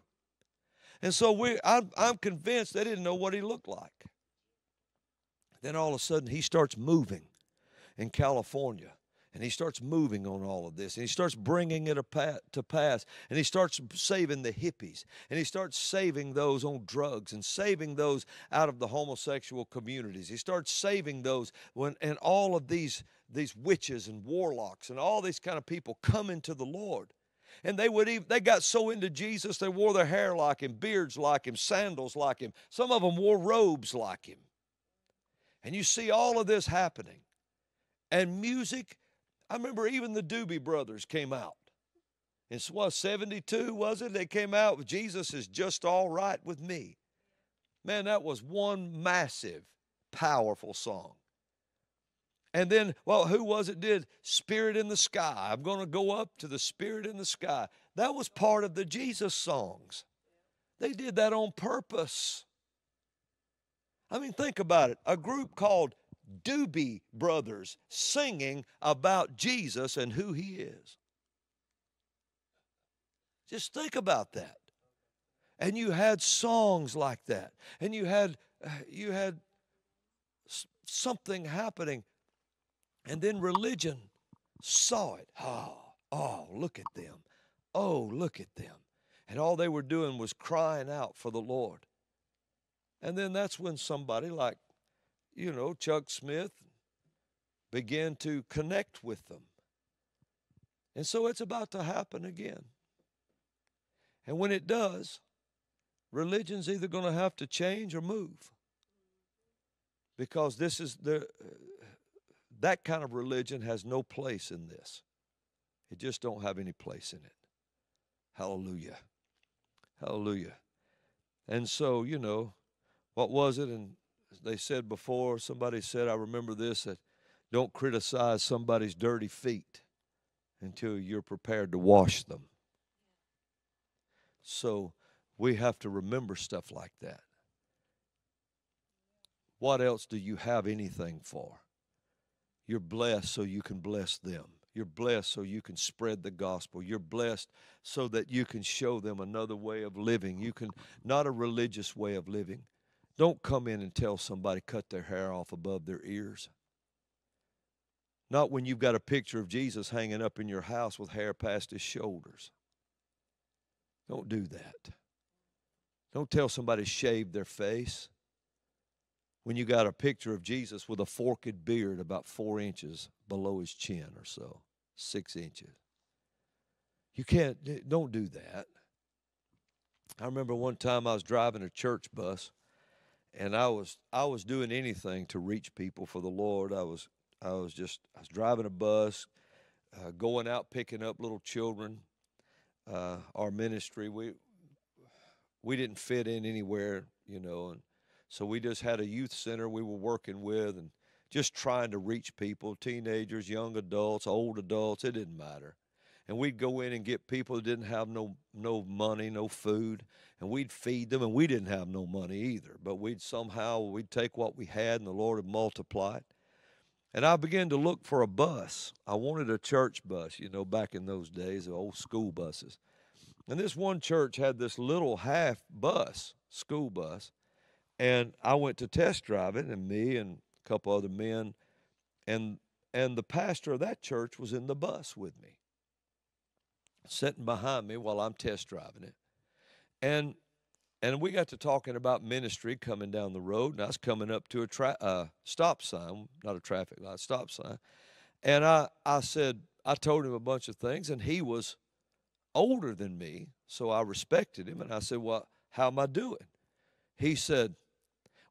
Speaker 1: And so we, I'm, I'm convinced they didn't know what he looked like. Then all of a sudden he starts moving in California. And he starts moving on all of this. And he starts bringing it to pass. And he starts saving the hippies. And he starts saving those on drugs and saving those out of the homosexual communities. He starts saving those when, and all of these, these witches and warlocks and all these kind of people come into the Lord. And they would even, they got so into Jesus, they wore their hair like him, beards like him, sandals like him. Some of them wore robes like him. And you see all of this happening. And music, I remember even the Doobie Brothers came out. It's what, 72, was it? They came out with Jesus is just all right with me. Man, that was one massive, powerful song. And then, well, who was it did Spirit in the Sky? I'm going to go up to the Spirit in the Sky. That was part of the Jesus songs. They did that on purpose. I mean, think about it. A group called Doobie Brothers singing about Jesus and who he is. Just think about that. And you had songs like that. And you had uh, you had something happening and then religion saw it. Oh, oh, look at them. Oh, look at them. And all they were doing was crying out for the Lord. And then that's when somebody like, you know, Chuck Smith began to connect with them. And so it's about to happen again. And when it does, religion's either going to have to change or move. Because this is the that kind of religion has no place in this. It just don't have any place in it. Hallelujah. Hallelujah. And so, you know, what was it? And they said before, somebody said, I remember this, that don't criticize somebody's dirty feet until you're prepared to wash them. So we have to remember stuff like that. What else do you have anything for? You're blessed so you can bless them. You're blessed so you can spread the gospel. You're blessed so that you can show them another way of living. You can, not a religious way of living. Don't come in and tell somebody cut their hair off above their ears. Not when you've got a picture of Jesus hanging up in your house with hair past his shoulders. Don't do that. Don't tell somebody shave their face when you got a picture of Jesus with a forked beard about four inches below his chin or so, six inches. You can't, don't do that. I remember one time I was driving a church bus and I was I was doing anything to reach people for the Lord. I was I was just I was driving a bus, uh, going out picking up little children. Uh, our ministry we we didn't fit in anywhere, you know, and so we just had a youth center we were working with and just trying to reach people, teenagers, young adults, old adults, it didn't matter. And we'd go in and get people that didn't have no no money, no food, and we'd feed them and we didn't have no money either. But we'd somehow we'd take what we had and the Lord would multiply it. And I began to look for a bus. I wanted a church bus, you know, back in those days, the old school buses. And this one church had this little half bus, school bus. And I went to test drive it, and me and a couple other men, and and the pastor of that church was in the bus with me, sitting behind me while I'm test driving it. And and we got to talking about ministry coming down the road, and I was coming up to a tra- uh, stop sign, not a traffic light, stop sign. And I, I said, I told him a bunch of things, and he was older than me, so I respected him. And I said, Well, how am I doing? He said,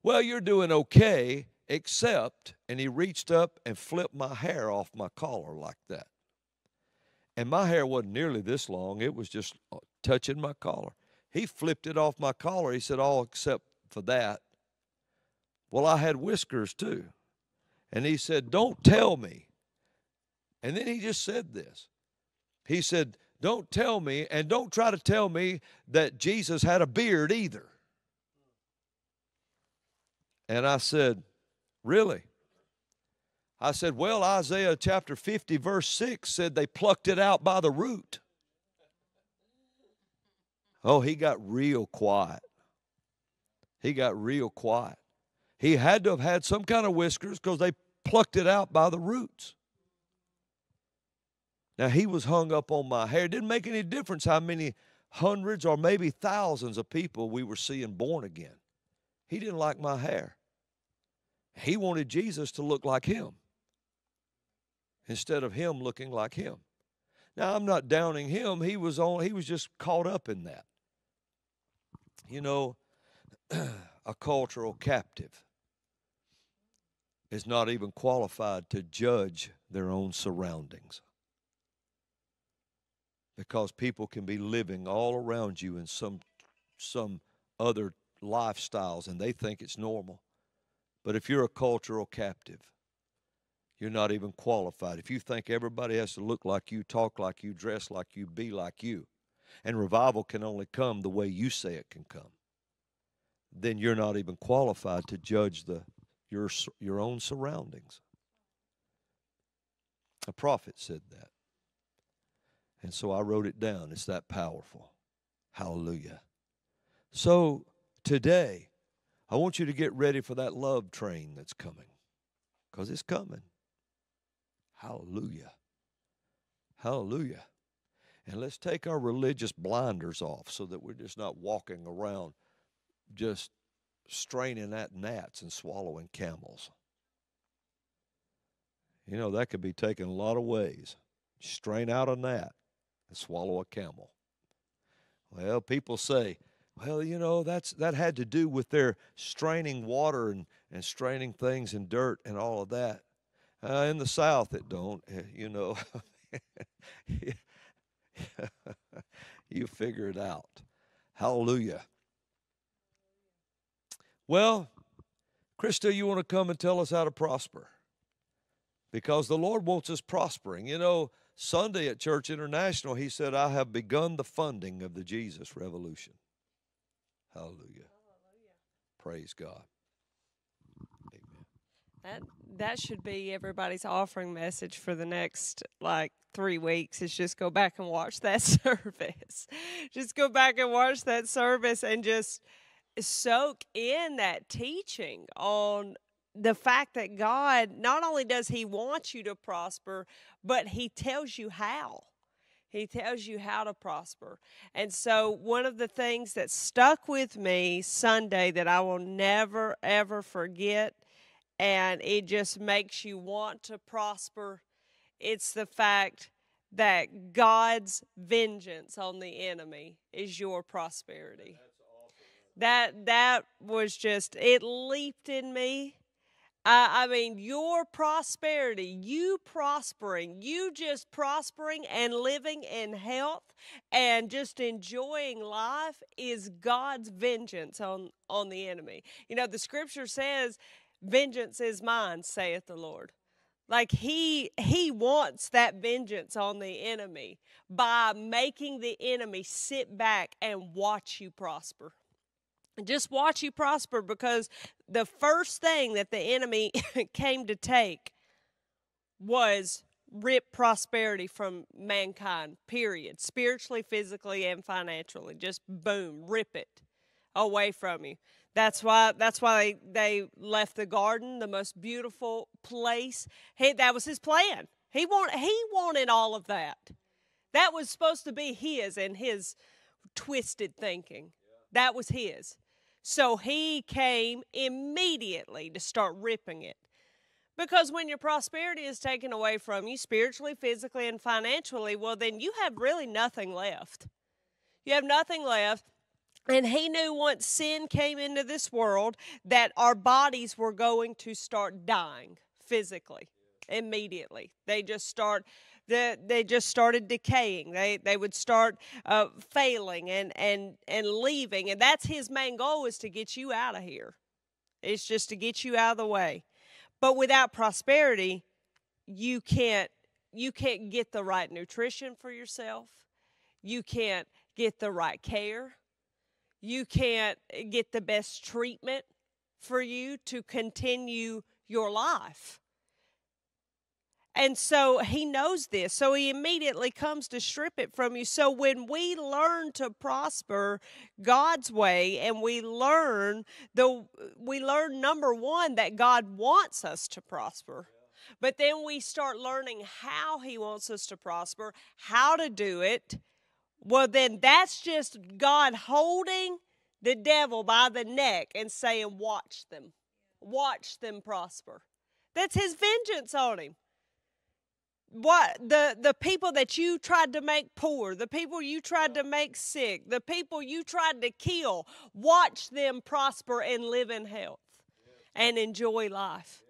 Speaker 1: well, you're doing okay, except, and he reached up and flipped my hair off my collar like that. And my hair wasn't nearly this long, it was just uh, touching my collar. He flipped it off my collar. He said, All except for that. Well, I had whiskers too. And he said, Don't tell me. And then he just said this. He said, Don't tell me, and don't try to tell me that Jesus had a beard either. And I said, Really? I said, Well, Isaiah chapter 50, verse 6 said they plucked it out by the root. Oh, he got real quiet. He got real quiet. He had to have had some kind of whiskers because they plucked it out by the roots. Now, he was hung up on my hair. It didn't make any difference how many hundreds or maybe thousands of people we were seeing born again. He didn't like my hair. He wanted Jesus to look like him instead of him looking like him. Now I'm not downing him. He was on he was just caught up in that. You know, a cultural captive is not even qualified to judge their own surroundings. Because people can be living all around you in some some other lifestyles and they think it's normal. But if you're a cultural captive, you're not even qualified. If you think everybody has to look like you, talk like you, dress like you, be like you, and revival can only come the way you say it can come, then you're not even qualified to judge the your your own surroundings. A prophet said that. And so I wrote it down. It's that powerful. Hallelujah. So today, I want you to get ready for that love train that's coming because it's coming. Hallelujah. Hallelujah. And let's take our religious blinders off so that we're just not walking around just straining at gnats and swallowing camels. You know, that could be taken a lot of ways. Strain out a gnat and swallow a camel. Well, people say, well, you know, that's that had to do with their straining water and, and straining things and dirt and all of that. Uh, in the South, it don't. Eh, you know, you figure it out. Hallelujah. Well, Krista, you want to come and tell us how to prosper? Because the Lord wants us prospering. You know, Sunday at Church International, he said, I have begun the funding of the Jesus Revolution. Hallelujah. Hallelujah. Praise God. Amen.
Speaker 2: That that should be everybody's offering message for the next like three weeks is just go back and watch that service. just go back and watch that service and just soak in that teaching on the fact that God not only does he want you to prosper, but he tells you how. He tells you how to prosper. And so, one of the things that stuck with me Sunday that I will never, ever forget and it just makes you want to prosper. It's the fact that God's vengeance on the enemy is your prosperity. That that was just it leaped in me. I, I mean, your prosperity, you prospering, you just prospering and living in health and just enjoying life is God's vengeance on on the enemy. You know, the scripture says vengeance is mine saith the lord like he he wants that vengeance on the enemy by making the enemy sit back and watch you prosper just watch you prosper because the first thing that the enemy came to take was rip prosperity from mankind period spiritually physically and financially just boom rip it away from you that's why that's why they, they left the garden, the most beautiful place. He, that was his plan. He want, he wanted all of that. That was supposed to be his and his twisted thinking. That was his. So he came immediately to start ripping it. Because when your prosperity is taken away from you, spiritually, physically, and financially, well, then you have really nothing left. You have nothing left. And he knew once sin came into this world that our bodies were going to start dying physically immediately. They just start the, they just started decaying. They they would start uh, failing and and and leaving. And that's his main goal is to get you out of here. It's just to get you out of the way. But without prosperity, you can't you can't get the right nutrition for yourself. You can't get the right care you can't eh, get the best treatment for you to continue your life. And so he knows this. So he immediately comes to strip it from you. So when we learn to prosper God's way and we learn the we learn number 1 that God wants us to prosper. But then we start learning how He wants us to prosper, how to do it. Well, then that's just God holding the devil by the neck and saying, Watch them, watch them prosper. That's His vengeance on him what the the people that you tried to make poor the people you tried to make sick the people you tried to kill watch them prosper and live in health and enjoy life.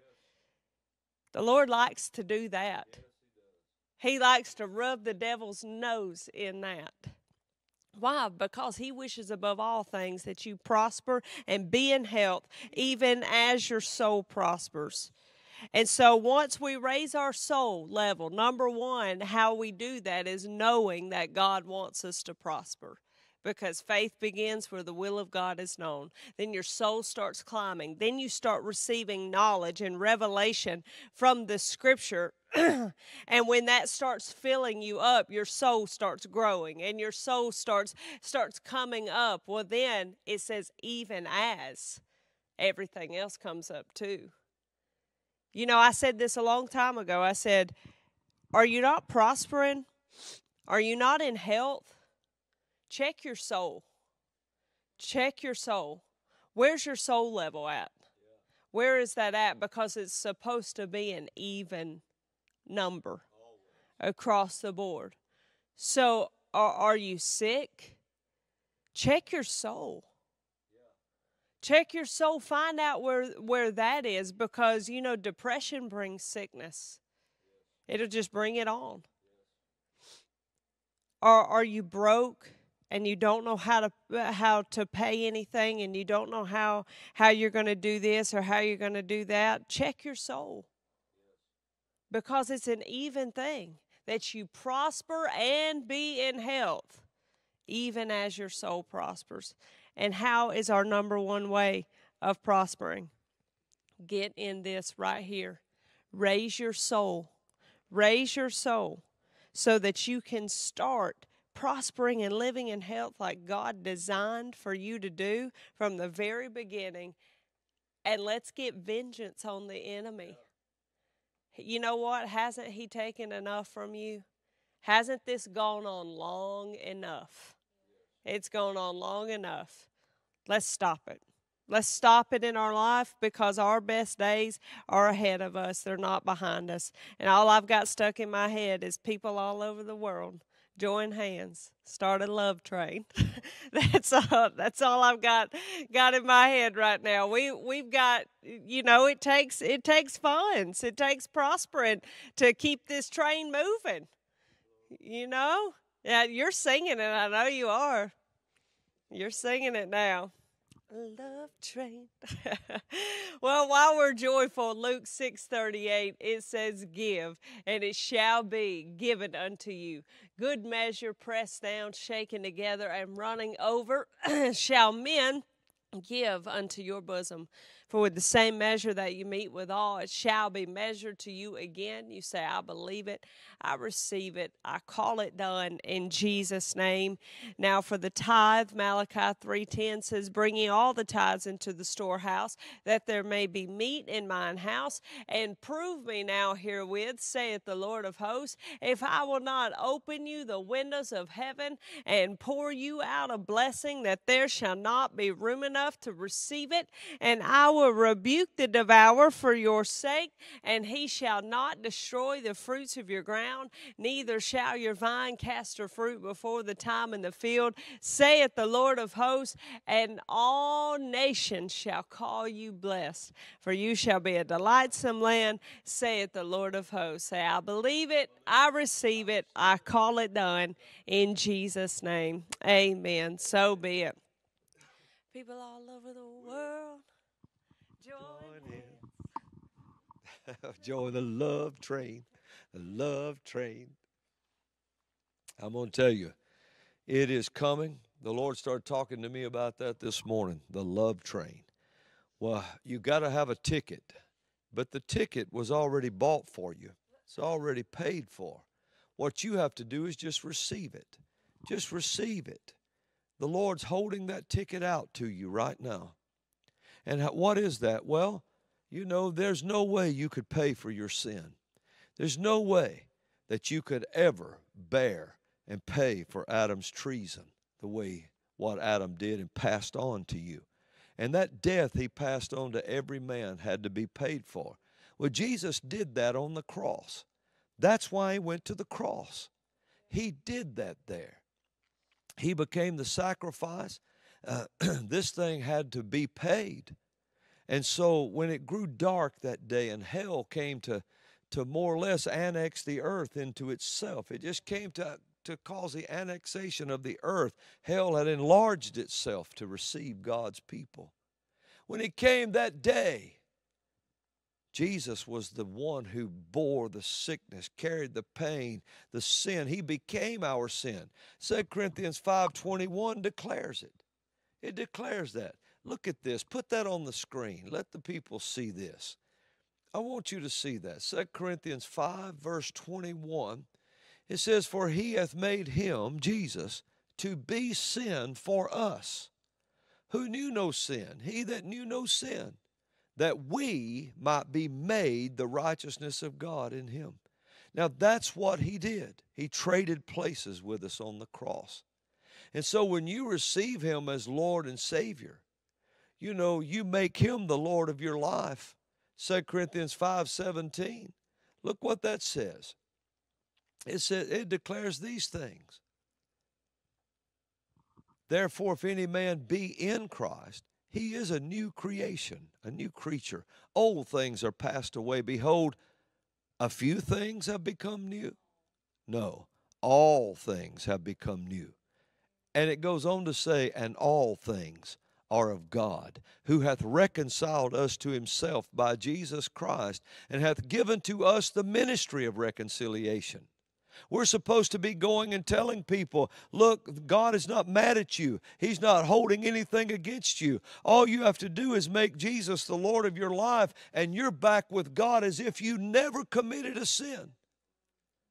Speaker 2: The lord likes to do that. He likes to rub the devil's nose in that. Why? Because he wishes above all things that you prosper and be in health, even as your soul prospers. And so once we raise our soul level, number one, how we do that is knowing that God wants us to prosper. Because faith begins where the will of God is known. Then your soul starts climbing. Then you start receiving knowledge and revelation from the scripture. and when that starts filling you up, your soul starts growing and your soul starts starts coming up. Well, then it says, even as everything else comes up too. You know, I said this a long time ago. I said, Are you not prospering? Are you not in health? Check your soul. Check your soul. Where's your soul level at? Where is that at? Because it's supposed to be an even number across the board. So, are, are you sick? Check your soul check your soul find out where where that is because you know depression brings sickness. It'll just bring it on. Or are you broke and you don't know how to uh, how to pay anything and you don't know how how you're going to do this or how you're going to do that? Check your soul. Because it's an even thing that you prosper and be in health even as your soul prospers and how is our number one way of prospering? Get in this right here. Raise your soul. Raise your soul so that you can start prospering and living in health like God designed for you to do from the very beginning. And let's get vengeance on the enemy. You know what? Hasn't he taken enough from you? Hasn't this gone on long enough? It's gone on long enough. Let's stop it. Let's stop it in our life because our best days are ahead of us. They're not behind us. And all I've got stuck in my head is people all over the world join hands, start a love train. that's all that's all I've got got in my head right now. We we've got you know, it takes it takes funds. It takes prospering to keep this train moving. You know? Yeah, you're singing it. I know you are. You're singing it now. Love train. well, while we're joyful, Luke 6:38 it says give and it shall be given unto you. Good measure pressed down, shaken together and running over shall men give unto your bosom. For with the same measure that you meet with all, it shall be measured to you again. You say, I believe it, I receive it, I call it done in Jesus' name. Now for the tithe, Malachi 3.10 says, bringing all the tithes into the storehouse, that there may be meat in mine house, and prove me now herewith, saith the Lord of hosts, if I will not open you the windows of heaven and pour you out a blessing, that there shall not be room enough to receive it, and I will will rebuke the devourer for your sake, and he shall not destroy the fruits of your ground, neither shall your vine cast her fruit before the time in the field, saith the Lord of hosts, and all nations shall call you blessed, for you shall be a delightsome land, saith the Lord of hosts. Say, I believe it, I receive it, I call it done in Jesus' name. Amen. So be it. People all over the world
Speaker 1: join in. join the love train. The love train. I'm going to tell you, it is coming. The Lord started talking to me about that this morning the love train. Well, you got to have a ticket, but the ticket was already bought for you, it's already paid for. What you have to do is just receive it. Just receive it. The Lord's holding that ticket out to you right now. And what is that? Well, You know, there's no way you could pay for your sin. There's no way that you could ever bear and pay for Adam's treason the way what Adam did and passed on to you. And that death he passed on to every man had to be paid for. Well, Jesus did that on the cross. That's why he went to the cross. He did that there. He became the sacrifice. Uh, this thing had to be paid. And so when it grew dark that day and hell came to, to more or less annex the earth into itself, it just came to, to cause the annexation of the earth. Hell had enlarged itself to receive God's people. When it came that day, Jesus was the one who bore the sickness, carried the pain, the sin. He became our sin. 2 Corinthians 5:21 declares it. It declares that. Look at this. Put that on the screen. Let the people see this. I want you to see that. 2 Corinthians 5, verse 21. It says, For he hath made him, Jesus, to be sin for us, who knew no sin, he that knew no sin, that we might be made the righteousness of God in him. Now that's what he did. He traded places with us on the cross. And so when you receive him as Lord and Savior, you know, you make him the Lord of your life. 2 Corinthians 5 17. Look what that says. It says it declares these things. Therefore, if any man be in Christ, he is a new creation, a new creature. Old things are passed away. Behold, a few things have become new. No, all things have become new. And it goes on to say, and all things are of God, who hath reconciled us to himself by Jesus Christ, and hath given to us the ministry of reconciliation. We're supposed to be going and telling people, look, God is not mad at you. He's not holding anything against you. All you have to do is make Jesus the Lord of your life, and you're back with God as if you never committed a sin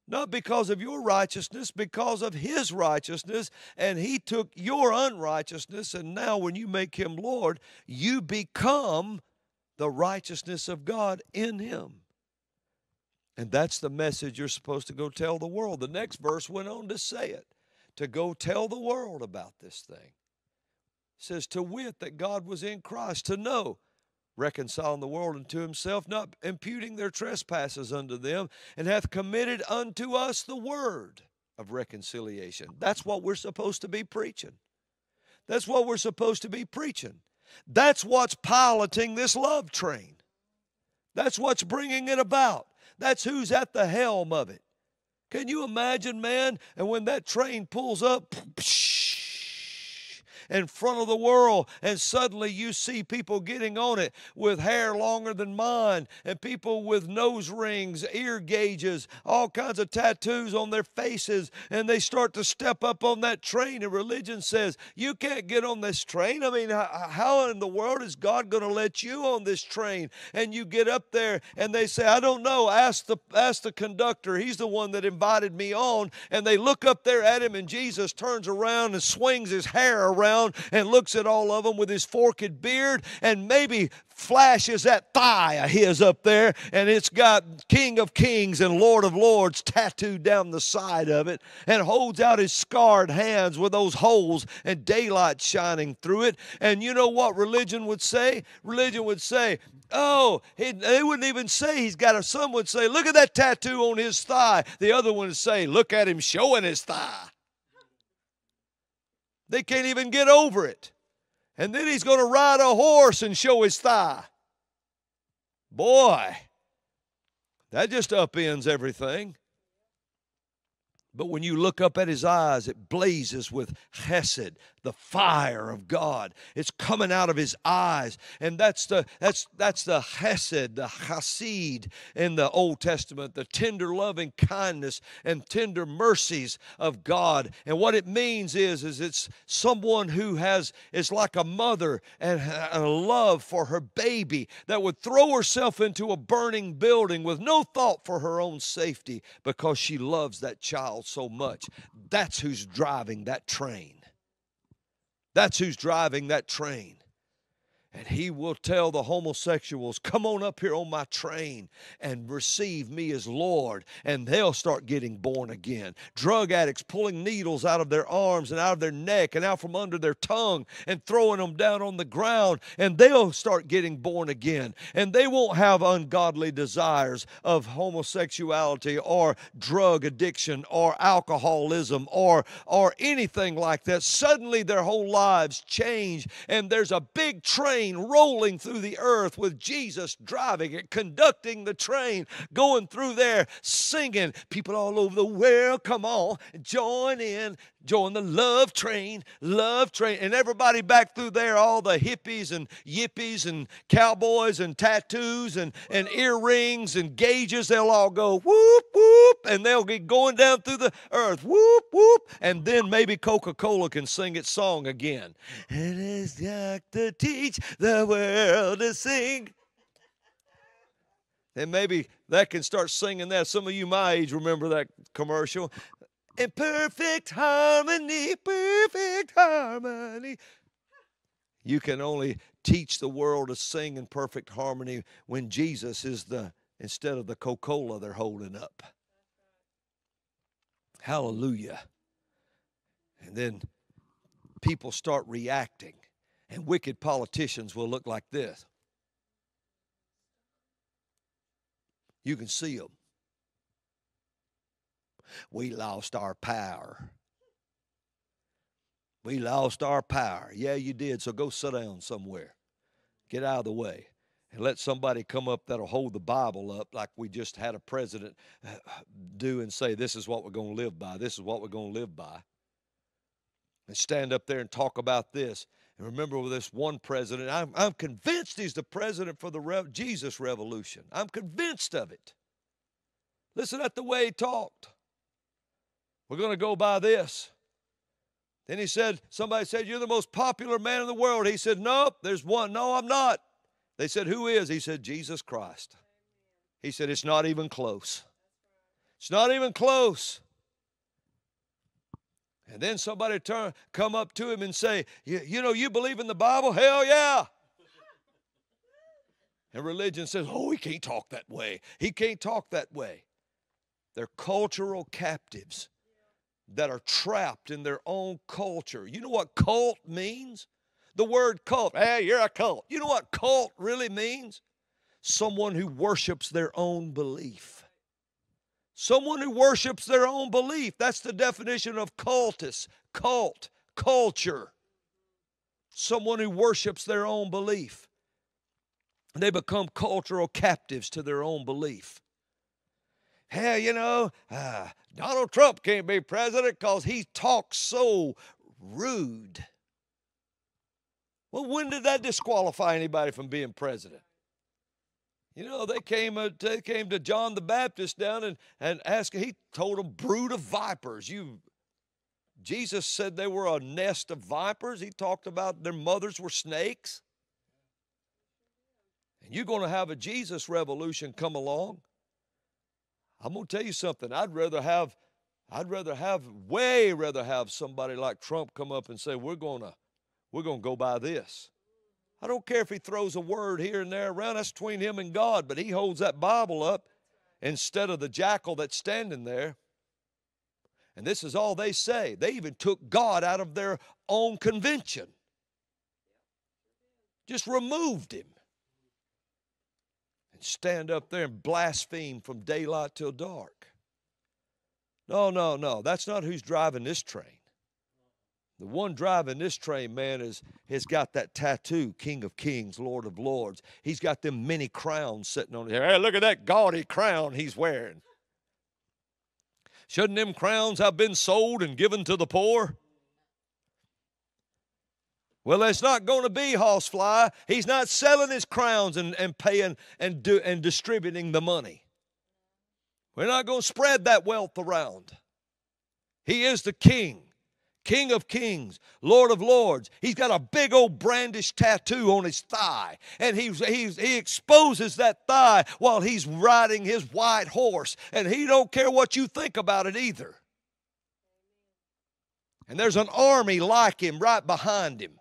Speaker 1: not because of your righteousness, because of His righteousness. And He took your unrighteousness, and now when you make Him Lord, you become the righteousness of God in Him. And that's the message you're supposed to go tell the world. The next verse went on to say it to go tell the world about this thing. It says, to wit that God was in Christ, to know reconciling the world unto himself, not imputing their trespasses unto them, and hath committed unto us the word of reconciliation. That's what we're supposed to be preaching. That's what we're supposed to be preaching. That's what's piloting this love train. That's what's bringing it about. That's who's at the helm of it. Can you imagine, man? And when that train pulls up, psh, in front of the world, and suddenly you see people getting on it with hair longer than mine, and people with nose rings, ear gauges, all kinds of tattoos on their faces, and they start to step up on that train. And religion says, You can't get on this train. I mean, how in the world is God going to let you on this train? And you get up there, and they say, I don't know. Ask the, ask the conductor. He's the one that invited me on. And they look up there at him, and Jesus turns around and swings his hair around around and looks at all of them with his forked beard and maybe flashes that thigh of his up there and it's got King of Kings and Lord of Lords tattooed down the side of it and holds out his scarred hands with those holes and daylight shining through it. And you know what religion would say? Religion would say, Oh, he, they wouldn't even say he's got a. Some would say, Look at that tattoo on his thigh. The other one would say, Look at him showing his thigh. They can't even get over it. And then he's going to ride a horse and show his thigh. Boy, that just upends everything. But when you look up at his eyes, it blazes with chesed, the fire of God. It's coming out of his eyes. And that's the that's that's the chesed, the hasid in the Old Testament, the tender loving kindness and tender mercies of God. And what it means is, is it's someone who has is like a mother and a love for her baby that would throw herself into a burning building with no thought for her own safety because she loves that child so much. That's who's driving that train. That's who's driving that train. And he will tell the homosexuals, Come on up here on my train and receive me as Lord. And they'll start getting born again. Drug addicts pulling needles out of their arms and out of their neck and out from under their tongue and throwing them down on the ground. And they'll start getting born again. And they won't have ungodly desires of homosexuality or drug addiction or alcoholism or, or anything like that. Suddenly their whole lives change. And there's a big train train rolling through the earth with Jesus driving it, conducting the train, going through there, singing. People all over the world, come on, join in, join the love train, love train. And everybody back through there, all the hippies and yippies and cowboys and tattoos and, and earrings and gauges, they'll all go whoop, whoop, and they'll be going down through the earth, whoop, whoop. And then maybe Coca Cola can sing its song again. It is like to teach the world to sing. And maybe that can start singing that. Some of you my age remember that commercial. In perfect harmony, perfect harmony. You can only teach the world to sing in perfect harmony when Jesus is the instead of the Coca-Cola they're holding up. Hallelujah. And then people start reacting. And wicked politicians will look like this. You can see them. We lost our power. We lost our power. Yeah, you did. So go sit down somewhere. Get out of the way. And let somebody come up that'll hold the Bible up like we just had a president uh, do and say, This is what we're going to live by. This is what we're going to live by. And stand up there and talk about this. And remember with this one president, I'm, I'm convinced he's the president for the Re- Jesus revolution. I'm convinced of it. Listen at the way he talked. We're going to go by this. Then he said, somebody said, You're the most popular man in the world. He said, Nope, there's one. No, I'm not. They said, Who is? He said, Jesus Christ. He said, It's not even close. It's not even close. And then somebody turn, come up to him and say, you, you know, you believe in the Bible? Hell yeah. And religion says, oh, he can't talk that way. He can't talk that way. They're cultural captives that are trapped in their own culture. You know what cult means? The word cult, hey, you're a cult. You know what cult really means? Someone who worships their own belief. Someone who worships their own belief. That's the definition of cultus, cult, culture. Someone who worships their own belief. They become cultural captives to their own belief. Hey, you know, uh, Donald Trump can't be president because he talks so rude. Well, when did that disqualify anybody from being president? You know, they came, uh, they came to John the Baptist down and, and asked, he told them, brood of vipers. You, Jesus said they were a nest of vipers. He talked about their mothers were snakes. And you're going to have a Jesus revolution come along. I'm going to tell you something. I'd rather have, I'd rather have, way rather have somebody like Trump come up and say, we're going to, we're going to go by this. I don't care if he throws a word here and there around. That's between him and God, but he holds that Bible up instead of the jackal that's standing there. And this is all they say. They even took God out of their own convention, just removed him. And stand up there and blaspheme from daylight till dark. No, no, no. That's not who's driving this train. The one driving this train, man, is has got that tattoo, King of Kings, Lord of Lords. He's got them many crowns sitting on head. Hey, look at that gaudy crown he's wearing. Shouldn't them crowns have been sold and given to the poor? Well, that's not going to be horsefly. He's not selling his crowns and, and paying and, do, and distributing the money. We're not going to spread that wealth around. He is the king. King of Kings, Lord of Lords. He's got a big old brandish tattoo on his thigh, and he's, he's, he exposes that thigh while he's riding his white horse, and he don't care what you think about it either. And there's an army like him right behind him.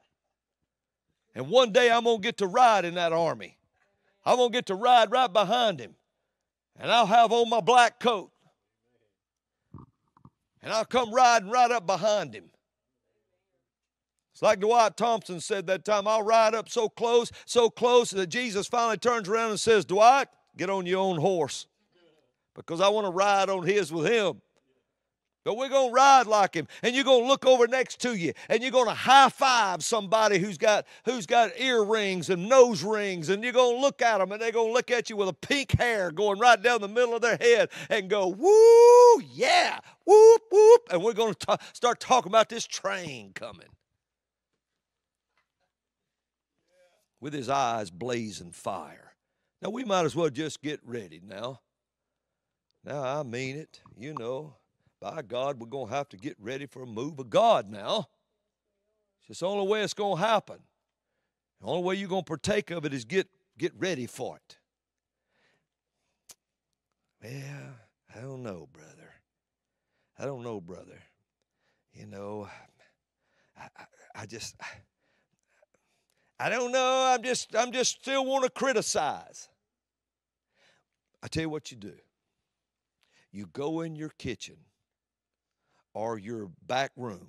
Speaker 1: And one day I'm going to get to ride in that army. I'm going to get to ride right behind him. And I'll have on my black coat. And I'll come riding right up behind him. It's like Dwight Thompson said that time I'll ride up so close, so close that Jesus finally turns around and says, Dwight, get on your own horse because I want to ride on his with him. But we're going to ride like him. And you're going to look over next to you and you're going to high five somebody who's got, who's got earrings and nose rings. And you're going to look at them and they're going to look at you with a pink hair going right down the middle of their head and go, woo, yeah, whoop, whoop. And we're going to start talking about this train coming. With his eyes blazing fire. Now we might as well just get ready now. Now I mean it, you know by God, we're going to have to get ready for a move of God now. It's the only way it's going to happen. The only way you're going to partake of it is get, get ready for it. Yeah, I don't know, brother. I don't know, brother. You know, I, I, I just, I, I don't know. I'm just, I'm just still want to criticize. I tell you what you do. You go in your kitchen or your back room,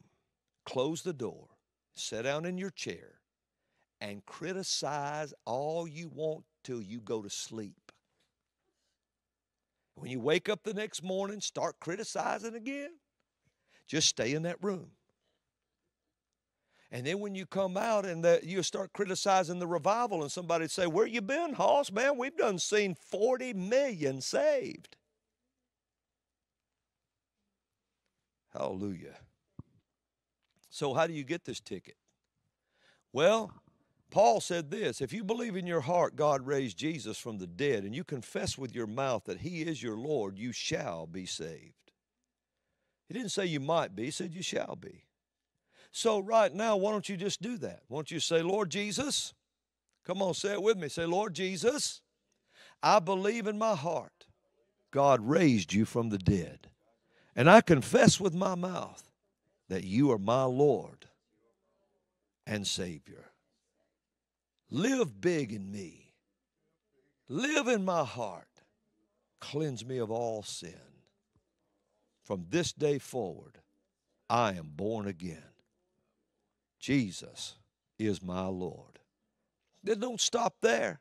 Speaker 1: close the door, sit down in your chair, and criticize all you want till you go to sleep. When you wake up the next morning, start criticizing again. Just stay in that room. And then when you come out and the, you start criticizing the revival, and somebody say, "Where you been, Hoss? Man, we've done seen 40 million saved." Hallelujah. So, how do you get this ticket? Well, Paul said this if you believe in your heart God raised Jesus from the dead and you confess with your mouth that he is your Lord, you shall be saved. He didn't say you might be, he said you shall be. So, right now, why don't you just do that? Why don't you say, Lord Jesus, come on, say it with me. Say, Lord Jesus, I believe in my heart God raised you from the dead. And I confess with my mouth that you are my Lord and Savior. Live big in me, live in my heart, cleanse me of all sin. From this day forward, I am born again. Jesus is my Lord. Then don't stop there.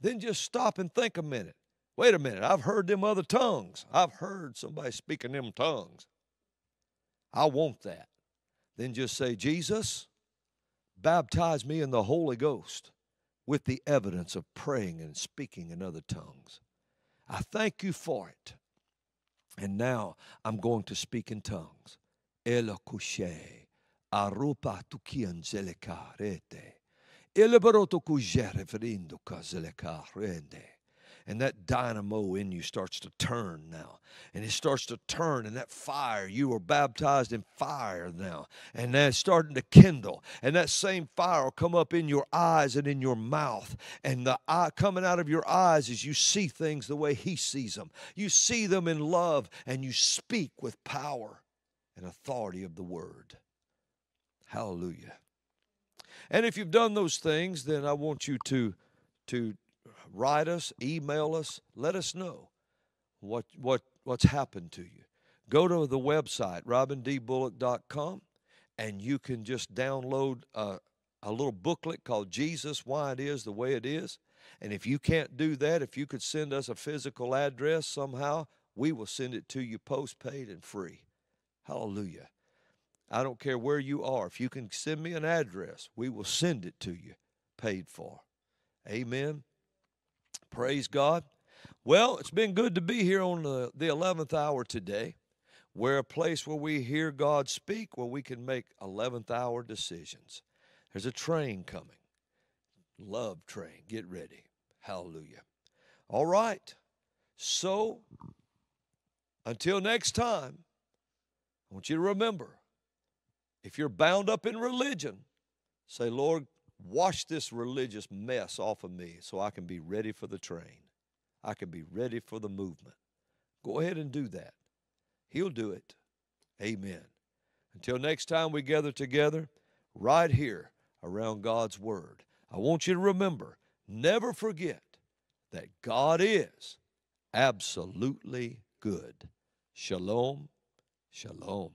Speaker 1: Then just stop and think a minute. Wait a minute, I've heard them other tongues. I've heard somebody speaking them tongues. I want that. Then just say, Jesus, baptize me in the Holy Ghost with the evidence of praying and speaking in other tongues. I thank you for it. And now I'm going to speak in tongues. Elokushe, arupa tukian zelekarete. Elebaroto kujere vrindo kazelekarende and that dynamo in you starts to turn now. And it starts to turn, and that fire, you are baptized in fire now. And that's starting to kindle. And that same fire will come up in your eyes and in your mouth. And the eye coming out of your eyes is you see things the way He sees them. You see them in love, and you speak with power and authority of the word. Hallelujah. And if you've done those things, then I want you to to write us, email us, let us know what, what, what's happened to you. Go to the website, robindbullock.com, and you can just download a, a little booklet called Jesus Why It Is the Way It Is. And if you can't do that, if you could send us a physical address somehow, we will send it to you postpaid and free. Hallelujah. I don't care where you are. If you can send me an address, we will send it to you paid for. Amen. Praise God. Well, it's been good to be here on the, the 11th hour today. We're a place where we hear God speak, where we can make 11th hour decisions. There's a train coming. Love train. Get ready. Hallelujah. All right. So, until next time, I want you to remember if you're bound up in religion, say, Lord, wash this religious mess off of me so I can be ready for the train. I can be ready for the movement. Go ahead and do that. He'll do it. Amen. Until next time we gather together, right here around God's Word. I want you to remember never forget that God is absolutely good. Shalom, shalom.